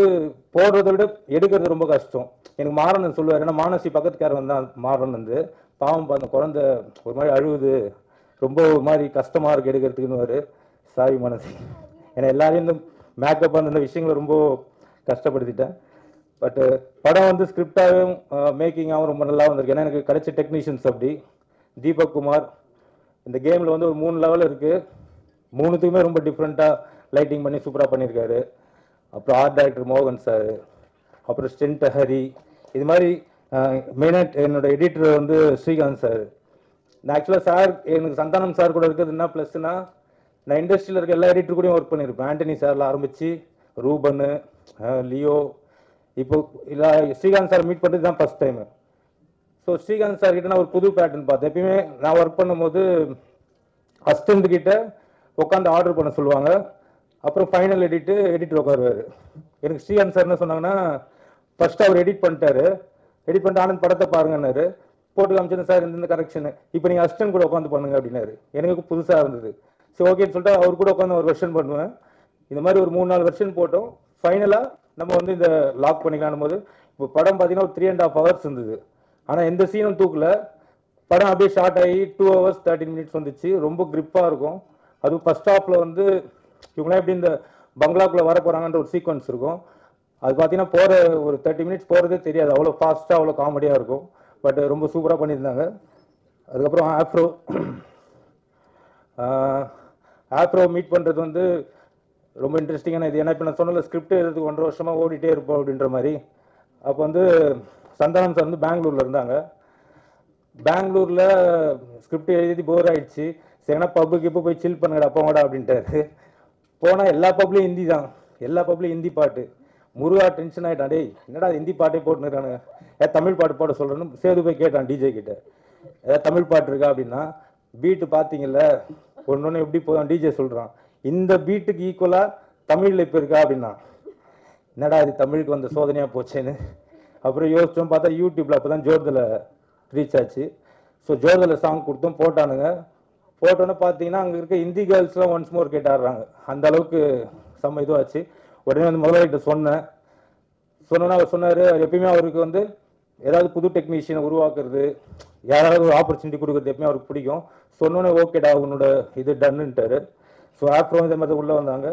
போடுறதை விட எடுக்கிறது ரொம்ப கஷ்டம். எனக்கு மாறன் சொல்லுவார் ஏன்னா மானசி பக்கத்துக்காரன் தான் மாறன் வந்து. பாவம் அந்த குழந்தை ஒரு மாதிரி அழுகுது ரொம்ப ஒரு மாதிரி கஷ்டமாக இருக்குது எடுக்கிறதுக்குன்னு சாரி மானசி. ஏன்னா எல்லாரையும் மேக்கப் அந்த விஷயங்களை ரொம்ப கஷ்டப்படுத்திட்டேன். பட்டு படம் வந்து ஸ்கிரிப்டாகவும் மேக்கிங்காகவும் ரொம்ப நல்லா வந்திருக்கு. ஏன்னா எனக்கு கிடைச்ச டெக்னீஷியன்ஸ் அப்படி. தீபக் குமார் இந்த கேமில் வந்து ஒரு மூணு லெவல் இருக்குது மூணுத்துக்குமே ரொம்ப டிஃப்ரெண்ட்டாக லைட்டிங் பண்ணி சூப்பராக பண்ணியிருக்காரு. அப்புறம் ஆர்ட் டைரக்டர் மோகன் சார். அப்புறம் ஸ்டென்ட் ஹரி. இது மாதிரி மெயினாக என்னோட எடிட்டர் வந்து ஸ்ரீகாந்த் சார். நான் ஆக்சுவலாக சார் எனக்கு சந்தானம் சார் கூட இருக்கிறது என்ன ப்ளஸ்னா நான் இண்டஸ்ட்ரியில் இருக்க எல்லா எடிட்டர் கூடயும் ஒர்க் பண்ணியிருப்பேன். ஆண்டனி சார்ல ஆரம்பித்து ரூபன் லியோ இப்போ இல்லை ஸ்ரீகாந்த் சார் மீட் பண்ணுறது தான் first time so Srikanth sir கிட்ட நான் ஒரு புது பேட்டர்ன் பார்த்தேன். எப்பயுமே நான் ஒர்க் பண்ணும்போது அசிஸ்டண்ட் கிட்ட உட்காந்து ஆர்டர் பண்ண சொல்லுவாங்க. அப்புறம் ஃபைனல் எடிட்டு எடிட்டர் உட்காருவாரு. எனக்கு ஸ்ரீகாந்த் சார் என்ன சொன்னாங்கன்னா ஃபர்ஸ்ட் அவர் எடிட் பண்ணிட்டாரு. எடிட் பண்ணிட்டு ஆனந்த் படத்தை பாருங்கன்னாரு. போட்டு காமிச்சேன் சார் இந்த கரெக்ஷன் இப்போ நீங்கள் அஸ்டன் கூட உட்காந்து பண்ணுங்க அப்படின்னாரு. எனக்கு புதுசாக இருந்தது. சரி ஓகேன்னு சொல்லிட்டு அவர் கூட உட்காந்து ஒரு வெர்ஷன் பண்ணுவேன். இந்த மாதிரி ஒரு மூணு நாலு வெர்ஷன் போட்டோம். ஃபைனலாக நம்ம வந்து இந்த லாக் பண்ணிக்கலாம் போது இப்போ படம் பார்த்தீங்கன்னா ஒரு த்ரீ அண்ட் ஹாஃப் ஹவர்ஸ் இருந்தது. ஆனால் எந்த சீனும் தூக்கல. படம் அப்படியே ஷார்ட் ஆகி டூ ஹவர்ஸ் தேர்ட்டின் மினிட்ஸ் வந்துச்சு. ரொம்ப கிரிப்பாக இருக்கும். அதுவும் ஃபர்ஸ்ட் ஹாஃபில் வந்து இவங்களாம் எப்படி இந்த பங்களாக்குள்ளே வர போகிறாங்கன்ற ஒரு சீக்வன்ஸ் இருக்கும். அது பார்த்தீங்கன்னா போகிற ஒரு தேர்ட்டி மினிட்ஸ் போகிறதே தெரியாது. அவ்வளோ ஃபாஸ்ட்டாக அவ்வளோ காமெடியாக இருக்கும். பட் ரொம்ப சூப்பராக பண்ணியிருந்தாங்க. அதுக்கப்புறம் ஆஃப்ரோ ஆப்ரோ மீட் பண்ணுறது வந்து ரொம்ப இன்ட்ரெஸ்டிங்கான இது. ஏன்னா இப்போ நான் சொன்னல ஸ்கிரிப்ட் எழுதுறதுக்கு ஒன்றரை வருஷமாக ஓடிட்டே இருப்போம் அப்படின்ற மாதிரி. அப்போ வந்து சந்தானம் சார் வந்து பெங்களூரில் இருந்தாங்க. பெங்களூரில் ஸ்கிரிப்ட் எழுதி போர் ஆயிடுச்சு. சரினா பப்புக்கு இப்போ போய் சில் பண்ணுங்கடா போங்கடா அப்படின்ட்டாரு. போனால் எல்லா பப்லையும் ஹிந்தி தான். எல்லா பப்லையும் ஹிந்தி பாட்டு. முருகா டென்ஷன் ஆகிட்டான் டேய் என்னடா ஹிந்தி பாட்டே போட்டுருக்கானுங்க ஏன் தமிழ் பாட்டு போட சொல்கிறேன்னு சேது போய் கேட்டான் டிஜே கிட்ட. ஏதாவது தமிழ் பாட்டு இருக்கா அப்படின்னா பீட்டு பார்த்தீங்கல்ல ஒன்று எப்படி போதும்? டிஜே சொல்கிறான் இந்த பீட்டுக்கு ஈக்குவலாக தமிழில் இப்போ இருக்கா அப்படின்னா என்னடா இது தமிழுக்கு வந்த சோதனையாக போச்சேன்னு. அப்புறம் யோசிச்சோம் பார்த்தா யூடியூப்பில் அப்போ தான் ஜோர்தலை ரீச் ஆச்சு. ஸோ ஜோர்தல சாங் கொடுத்தோம் போட்டானுங்க. போட்டோன்னே பார்த்தீங்கன்னா அங்கே இருக்க ஹிந்தி கேர்ள்ஸ்லாம் ஒன்ஸ் மோர் கேட்டு ஆடுறாங்க. அந்த அளவுக்கு செம்ம இதுவாச்சு. உடனே வந்து முதலாளிகிட்ட சொன்னேன். சொன்னோன்னா அவர் சொன்னார். எப்பயுமே அவருக்கு வந்து ஏதாவது புது டெக்னீஷியனை உருவாக்குறது யாராவது ஒரு ஆப்பர்ச்சுனிட்டி கொடுக்குறது எப்பயுமே அவருக்கு பிடிக்கும். சொன்னோன்னே ஓகேடா உன்னோட இது டன்னுட்டாரு ஸோ ஆப்ரோ இதே மாதிரி உள்ளே வந்தாங்க.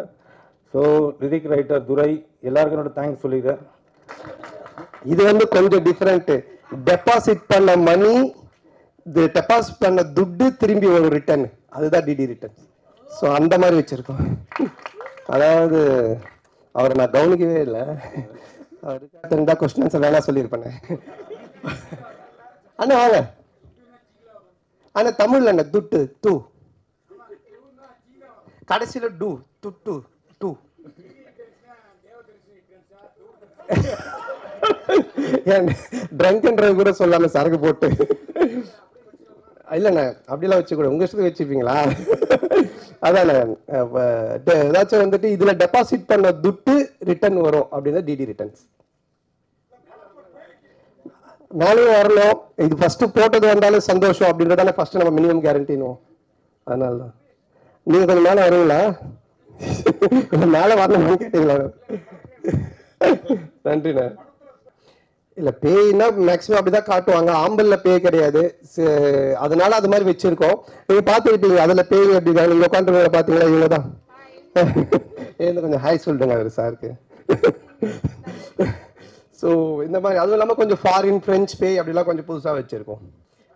ஸோ லிரிக் ரைட்டர் துரை எல்லாருக்கும் என்னோட தேங்க்ஸ் சொல்லிக்கிறேன். இது வந்து கொஞ்சம் டிஃப்ரெண்ட்டு டெபாசிட் பண்ண மணி டெபாசிட் பண்ண துட்டு திரும்பி ஒரு ரிட்டர்ன் அதுதான் டிடி ரிட்டர்ன் ஸோ அந்த மாதிரி வச்சுருக்கோம். அதாவது அவரை நான் கவனிக்கவே இல்லை. அவர் இருந்தா வேணா சொல்லியிருப்பேன். அண்ணா வாங்க. அண்ணா தமிழ்ல அண்ணா துட்டு தூ. கடைசியில டூ டு டூ. ஏன் ட்ரங்க் அண்ட் கூட சொல்லாம சரக்கு போட்டு. இல்லைண்ணே அப்படிலாம் வச்சுக்கூட உங்க இஷ்டத்துக்கு வச்சுப்பீங்களா? அதானே ஏதாச்சும் வந்துட்டு இதுல டெபாசிட் பண்ண துட்டு ரிட்டர்ன் வரும் அப்படின்னா டிடி ரிட்டர்ன்ஸ் நானும் வரணும். இது ஃபர்ஸ்ட் போட்டது வந்தாலும் சந்தோஷம் அப்படின்றதால ஃபர்ஸ்ட் நம்ம மினிமம் கேரண்டினும் அதனால தான் நீங்க கொஞ்சம் மேலே வருவீங்களா கொஞ்சம் வரணும்னு கேட்டீங்களா? நன்றிண்ணா. இல்ல பேய்னா மேக்ஸிமம் அப்படிதான் காட்டுவாங்க. ஆம்பல்ல பேய் கிடையாது. அதனால அது மாதிரி வச்சிருக்கோம். நீங்க பார்த்துருப்பீங்க அதுல பேய் இருக்காங்க நீங்க உட்காந்துருக்க பாத்தீங்களா இவங்க தான் ஏன்னு கொஞ்சம் ஹாய் சொல்லிடுங்க அவர் சாருக்கு. ஸோ இந்த மாதிரி அதுவும் இல்லாமல் கொஞ்சம் ஃபாரின் ஃப்ரெஞ்ச் பேய் அப்படிலாம் கொஞ்சம் புதுசாக வச்சிருக்கோம்.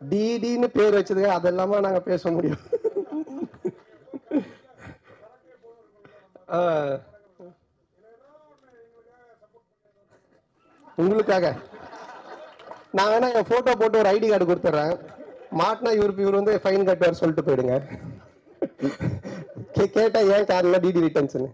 டிடின்னு பேர் வச்சதுக்கு அது இல்லாம நாங்கள் பேச முடியும். உங்களுக்காக. நான் வேணா என் போட்டோ போட்டு ஒரு ஐடி கார்டு கொடுத்துட்றேன் மாட்டினா இவர் இவர் வந்து ஃபைன் கட்டுவார் சொல்லிட்டு போயிடுங்க. கே- கேட்டா ஏன் காரணம் டிடி ரிட்டர்ன்ஸ்னு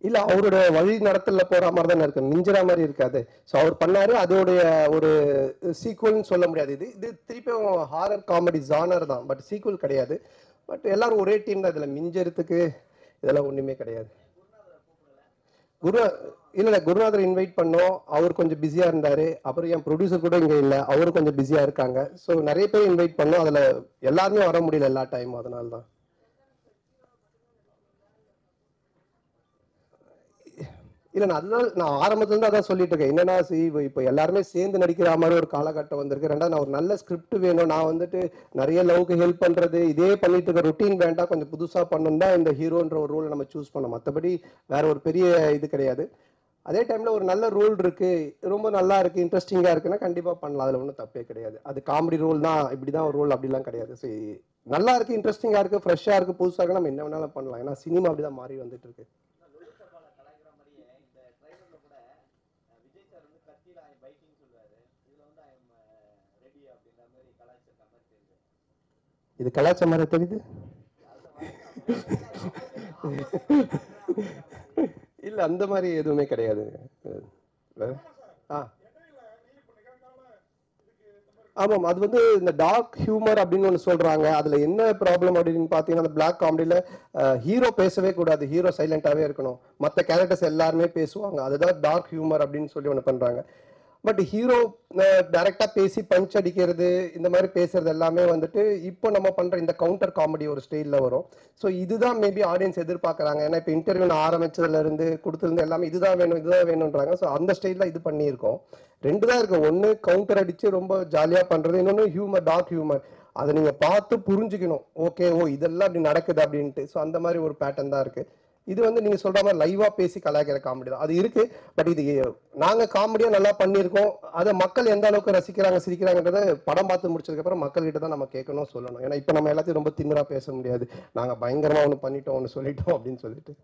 இல்ல அவரோட வழி நடத்தல போற மாதிரி தானே இருக்கு. மிஞ்சிற மாதிரி இருக்காது. ஸோ அவர் பண்ணாரு. அதோடைய ஒரு சீக்குவல்னு சொல்ல முடியாது. இது இது திருப்பியும் ஹாரர் காமெடி ஜானர் தான். பட் சீக்குவல் கிடையாது. பட் எல்லாரும் ஒரே டீம் தான். இதில் மிஞ்சறதுக்கு இதெல்லாம் ஒன்றுமே கிடையாது. குரு இல்லை இல்லை குருநாதர் இன்வைட் பண்ணோம். அவர் கொஞ்சம் பிஸியாக இருந்தார். அப்புறம் என் ப்ரொடியூசர் கூட இங்கே இல்லை. அவரும் கொஞ்சம் பிஸியாக இருக்காங்க. ஸோ நிறைய பேர் இன்வைட் பண்ணோம். அதில் எல்லாருமே வர முடியல எல்லா டைமும் அதனால தான் இல்ல நான் அதுதான் நான் ஆரம்பத்துல இருந்து அதான் சொல்லிட்டு இருக்கேன் என்னன்னா see, இப்போ எல்லாருமே சேர்ந்து நடிக்கிற மாதிரி ஒரு காலகட்டம் வந்திருக்கு. ரெண்டாவது நான் ஒரு நல்ல ஸ்கிரிப்ட் வேணும். நான் வந்துட்டு நிறைய லவ்க்கு ஹெல்ப் பண்றது இதே பண்ணிட்டு இருக்க ரொட்டீன் வேண்டாம். கொஞ்சம் புதுசா பண்ணணும் தான் இந்த ஹீரோன்ற ஒரு ரோலை நம்ம சூஸ் பண்ணோம் மற்றபடி வேற ஒரு பெரிய இது கிடையாது. அதே டைம்ல ஒரு நல்ல ரோல் இருக்கு. ரொம்ப நல்லா இருக்கு இன்ட்ரெஸ்டிங்கா இருக்குன்னா கண்டிப்பா பண்ணலாம். அதுல ஒன்றும் தப்பே கிடையாது. அது காமெடி ரோல் தான். இப்படிதான் ஒரு ரோல் அப்படிலாம் கிடையாது. சரி நல்லா இருக்கு இன்ட்ரெஸ்டிங்கா இருக்கு ஃப்ரெஷ்ஷா இருக்கு புதுசாக இருக்கு. நம்ம என்ன வேணாலும் பண்ணலாம். ஏன்னா சினிமா அப்படிதான் மாறி வந்துட்டு இருக்கு. இது கலாச்சார மாதிரி தெரியுது? இல்ல அந்த மாதிரி எதுவுமே கிடையாது. ஆ. ஆமாம் அது வந்து இந்த டார்க் ஹியூமர் அப்படின்னு ஒன்று சொல்கிறாங்க அதில் என்ன ப்ராப்ளம் அப்படின்னு பார்த்தீங்கன்னா அந்த பிளாக் காமெடியில் ஹீரோ பேசவே கூடாது. ஹீரோ சைலண்ட்டாகவே இருக்கணும். மற்ற கேரக்டர்ஸ் எல்லாருமே பேசுவாங்க. அதுதான் டார்க் ஹியூமர் அப்படின்னு சொல்லி ஒன்று பண்ணுறாங்க பட் ஹீரோ டைரக்டா பேசி பஞ்ச் அடிக்கிறது இந்த மாதிரி பேசுறது எல்லாமே வந்துட்டு இப்போ நம்ம பண்ற இந்த கவுண்டர் காமெடி ஒரு ஸ்டைல்ல வரும். ஸோ இதுதான் மேபி ஆடியன்ஸ் எதிர்பார்க்கறாங்க. ஏன்னா இப்போ இன்டர்வியூ நான் ஆரம்பிச்சதுல இருந்து கொடுத்துருந்து எல்லாமே இதுதான் வேணும் இதுதான் வேணும்ன்றாங்க. ஸோ அந்த ஸ்டைல்ல இது பண்ணியிருக்கோம். ரெண்டு தான் இருக்கு. ஒன்று கவுண்டர் அடிச்சு ரொம்ப ஜாலியா பண்றது இன்னொன்று ஹியூமர் டார்க் ஹியூமர் அதை நீங்க பார்த்து புரிஞ்சுக்கணும். ஓகே ஓ இதெல்லாம் அப்படி நடக்குது அப்படின்ட்டு. ஸோ அந்த மாதிரி ஒரு பேட்டர்ன் தான் இருக்கு. இது வந்து நீங்க சொல்ற மாதிரி லைவா பேசி கலாய்க்கிற காமெடி தான். அது இருக்கு. பட் இது நாங்க காமெடியா நல்லா பண்ணியிருக்கோம். அதை மக்கள் எந்த அளவுக்கு ரசிக்கிறாங்க சிரிக்கிறாங்கன்றத படம் பார்த்து முடிச்சதுக்கு அப்புறம் மக்கள் கிட்ட தான் நம்ம கேட்கணும் சொல்லணும். ஏன்னா இப்போ நம்ம எல்லாத்தையும் ரொம்ப திமிரா பேச முடியாது. நாங்க பயங்கரமா ஒன்று பண்ணிட்டோம் ஒன்று சொல்லிட்டோம் அப்படின்னு சொல்லிட்டு.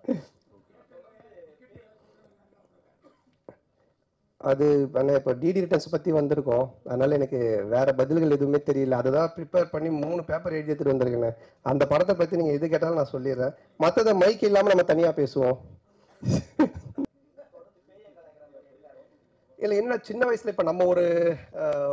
அது ஆனால் இப்போ டிடி ரிட்டர்ன்ஸ் பற்றி வந்திருக்கோம். அதனால் எனக்கு வேறு பதில்கள் எதுவுமே தெரியல. அதுதான் ப்ரிப்பேர் பண்ணி மூணு பேப்பர் எழுதி எடுத்துட்டு வந்திருக்கேன் அந்த படத்தை பற்றி நீங்கள் எது கேட்டாலும் நான் சொல்லிடுறேன். மற்றதை மைக் இல்லாமல் நம்ம தனியாக பேசுவோம். இல்லை என்ன சின்ன வயசுல இப்போ நம்ம ஒரு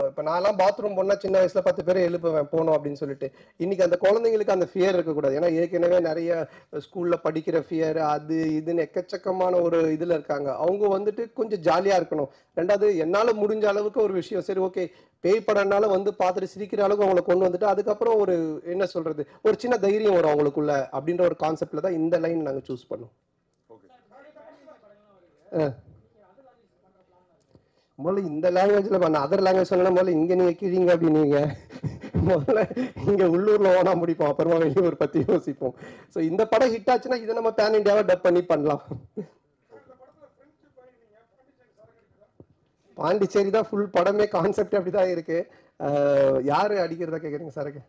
இப்போ நான்லாம் பாத்ரூம் போனா சின்ன வயசுல பத்து பேரை எழுப்புவேன் போகணும் அப்படின்னு சொல்லிட்டு. இன்னைக்கு அந்த குழந்தைங்களுக்கு அந்த ஃபியர் இருக்கக்கூடாது. ஏன்னா ஏற்கனவே நிறைய ஸ்கூல்ல படிக்கிற ஃபியர் அது இதுன்னு எக்கச்சக்கமான ஒரு இதுல இருக்காங்க. அவங்க வந்துட்டு கொஞ்சம் ஜாலியா இருக்கணும். ரெண்டாவது என்னால முடிஞ்ச அளவுக்கு ஒரு விஷயம். சரி ஓகே பேய் படம்னால வந்து பார்த்துட்டு சிரிக்கிற அளவுக்கு அவங்கள கொண்டு வந்துட்டு அதுக்கப்புறம் ஒரு என்ன சொல்றது ஒரு சின்ன தைரியம் வரும் அவங்களுக்குள்ள அப்படின்ற ஒரு கான்செப்ட்ல தான் இந்த லைன் நாங்க சூஸ் பண்ணோம். ஆ. முதல்ல இந்த லாங்குவேஜ்ல பண்ண. அதர் லாங்குவேஜ் சொன்னா முதல்ல இங்க நீங்க கிழிங்க அப்படின்னீங்க முதல்ல இங்க உள்ளூர்ல ஓனா முடிப்போம். அப்புறமா வெளியூர் பத்தி யோசிப்போம். ஸோ இந்த படம் ஹிட் ஆச்சுன்னா இதை நம்ம பேன் இந்தியாவை டப் பண்ணி பண்ணலாம். பாண்டிச்சேரி தான் ஃபுல் படமே கான்செப்ட் அப்படிதான் இருக்கு. அஹ் யாரு அடிக்கிறதா கேக்குறீங்க சாருக்கு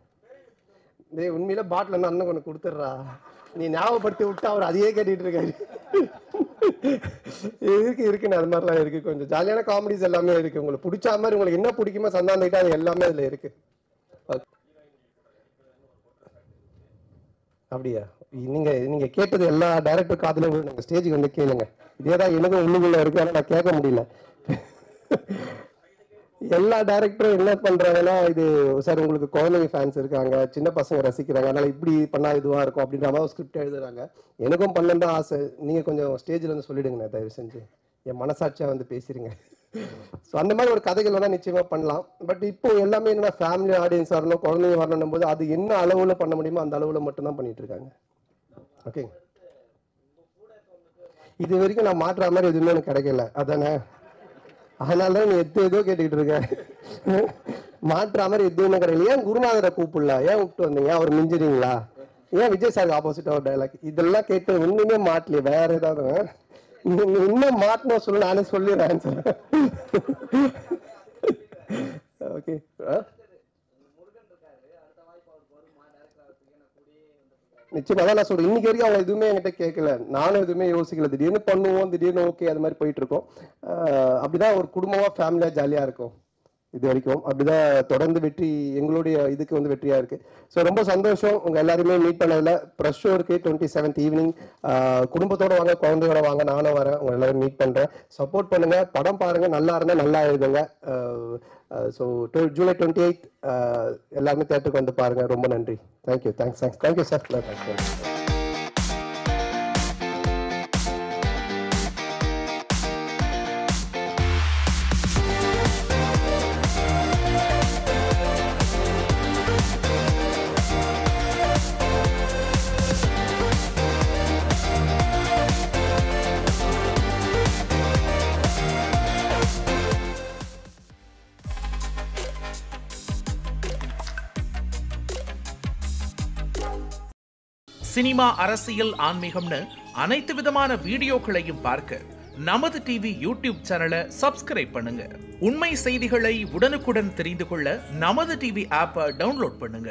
டேய் உண்மையில பாட்டில் நான் அண்ணன் கொண்டு கொடுத்துட்றா. நீ ஞாபகப்படுத்தி விட்டு அவர் அதையே கேட்டுட்டு இருக்காரு. இருக்கு இருக்குன்னு அது மாதிரிலாம் இருக்கு. கொஞ்சம் ஜாலியான காமெடிஸ் எல்லாமே இருக்கு. உங்களுக்கு பிடிச்ச மாதிரி உங்களுக்கு என்ன பிடிக்குமோ சந்தாந்துக்கிட்ட அது எல்லாமே அதுல இருக்கு. அப்படியா? நீங்க நீங்க கேட்டது எல்லா டைரக்டர் காதலும் நாங்கள் ஸ்டேஜுக்கு வந்து கேளுங்க இதே தான் எனக்கும் உள்ளுக்குள்ள இருக்கு ஆனால் நான் கேட்க முடியல. எல்லா டைரக்டரும் என்ன பண்றாங்கன்னா இது சார் உங்களுக்கு குழந்தைங்க ஃபேன்ஸ் இருக்காங்க சின்ன பசங்க ரசிக்கிறாங்க அதனால இப்படி பண்ணா இதுவா இருக்கும் அப்படின்ற மாதிரி ஸ்கிரிப்ட் எழுதுறாங்க. எனக்கும் பண்ணணும் தான் ஆசை. நீங்க கொஞ்சம் ஸ்டேஜ்ல வந்து சொல்லிடுங்க தயவு செஞ்சு. என் மனசாட்சியா வந்து பேசிருங்க. ஸோ அந்த மாதிரி ஒரு கதைகள் வேணா நிச்சயமா பண்ணலாம். பட் இப்போ எல்லாமே என்னன்னா ஃபேமிலி ஆடியன்ஸ் வரணும் குழந்தைங்க வரணும் போது அது என்ன அளவுல பண்ண முடியுமோ அந்த அளவுல மட்டும்தான் பண்ணிட்டு இருக்காங்க. ஓகேங்க இது வரைக்கும் நான் மாற்றுற மாதிரி எதுவுமே எனக்கு கிடைக்கல. அதானே? அதனால தான் நீ எது ஏதோ கேட்டுக்கிட்டு இருக்க. மாற்றா மாதிரி எதுவுமே கிடைக்கல ஏன் குருநாதரை கூப்பிடல? ஏன் விட்டு வந்தீங்க? அவர் மிஞ்சிறீங்களா? ஏன் விஜய் சார் ஆப்போசிட்டா ஒரு டைலாக் இதெல்லாம் கேட்டு ஒண்ணுமே மாட்டலையே. வேற ஏதாவது இன்னும் மாட்டணும் சொல்லு நானே சொல்லிடுறேன் ஆன்சர் ஓகே நிச்சயமா தான் நான் சொல்றேன். இன்னைக்கு வரைக்கும் அவங்க எதுவுமே என்கிட்ட கேட்கல. நானும் எதுவுமே யோசிக்கல. திடீர்னு பண்ணுவோம் திடீர்னு ஓகே அது மாதிரி போயிட்டு இருக்கோம் அப்படிதான் ஒரு குடும்பமா ஃபேமிலியா ஜாலியா இருக்கும். இது வரைக்கும். அப்படிதான் தொடர்ந்து வெற்றி எங்களுடைய இதுக்கு வந்து வெற்றியா இருக்கு. ஸோ ரொம்ப சந்தோஷம். உங்க எல்லாருமே மீட் பண்ணதுல. ப்ரெஷ் ஷோ இருக்கு டுவெண்ட்டி செவன்த் ஈவினிங் குடும்பத்தோட வாங்க குழந்தையோட வாங்க நானும் வரேன். உங்க எல்லாரும் மீட் பண்றேன். சப்போர்ட் பண்ணுங்க. படம் பாருங்க. நல்லா இருந்தா நல்லா எழுதுங்க. ஸோ ஜூலை டுவெண்ட்டி எயிட் எல்லாருமே தேட்டருக்கு வந்து பாருங்க. ரொம்ப நன்றி. Thank you thanks thanks thank you sir thanks cinema அரசியல் ஆன்மீகம்னு அனைத்து விதமான வீடியோக்களையும் பார்க்க நமது டிவி யூடியூப் சேனலை சப்ஸ்கிரைப் பண்ணுங்க. உண்மை செய்திகளை உடனுக்குடன் தெரிந்து கொள்ள நமது டிவி ஆப்பை டவுன்லோட் பண்ணுங்க.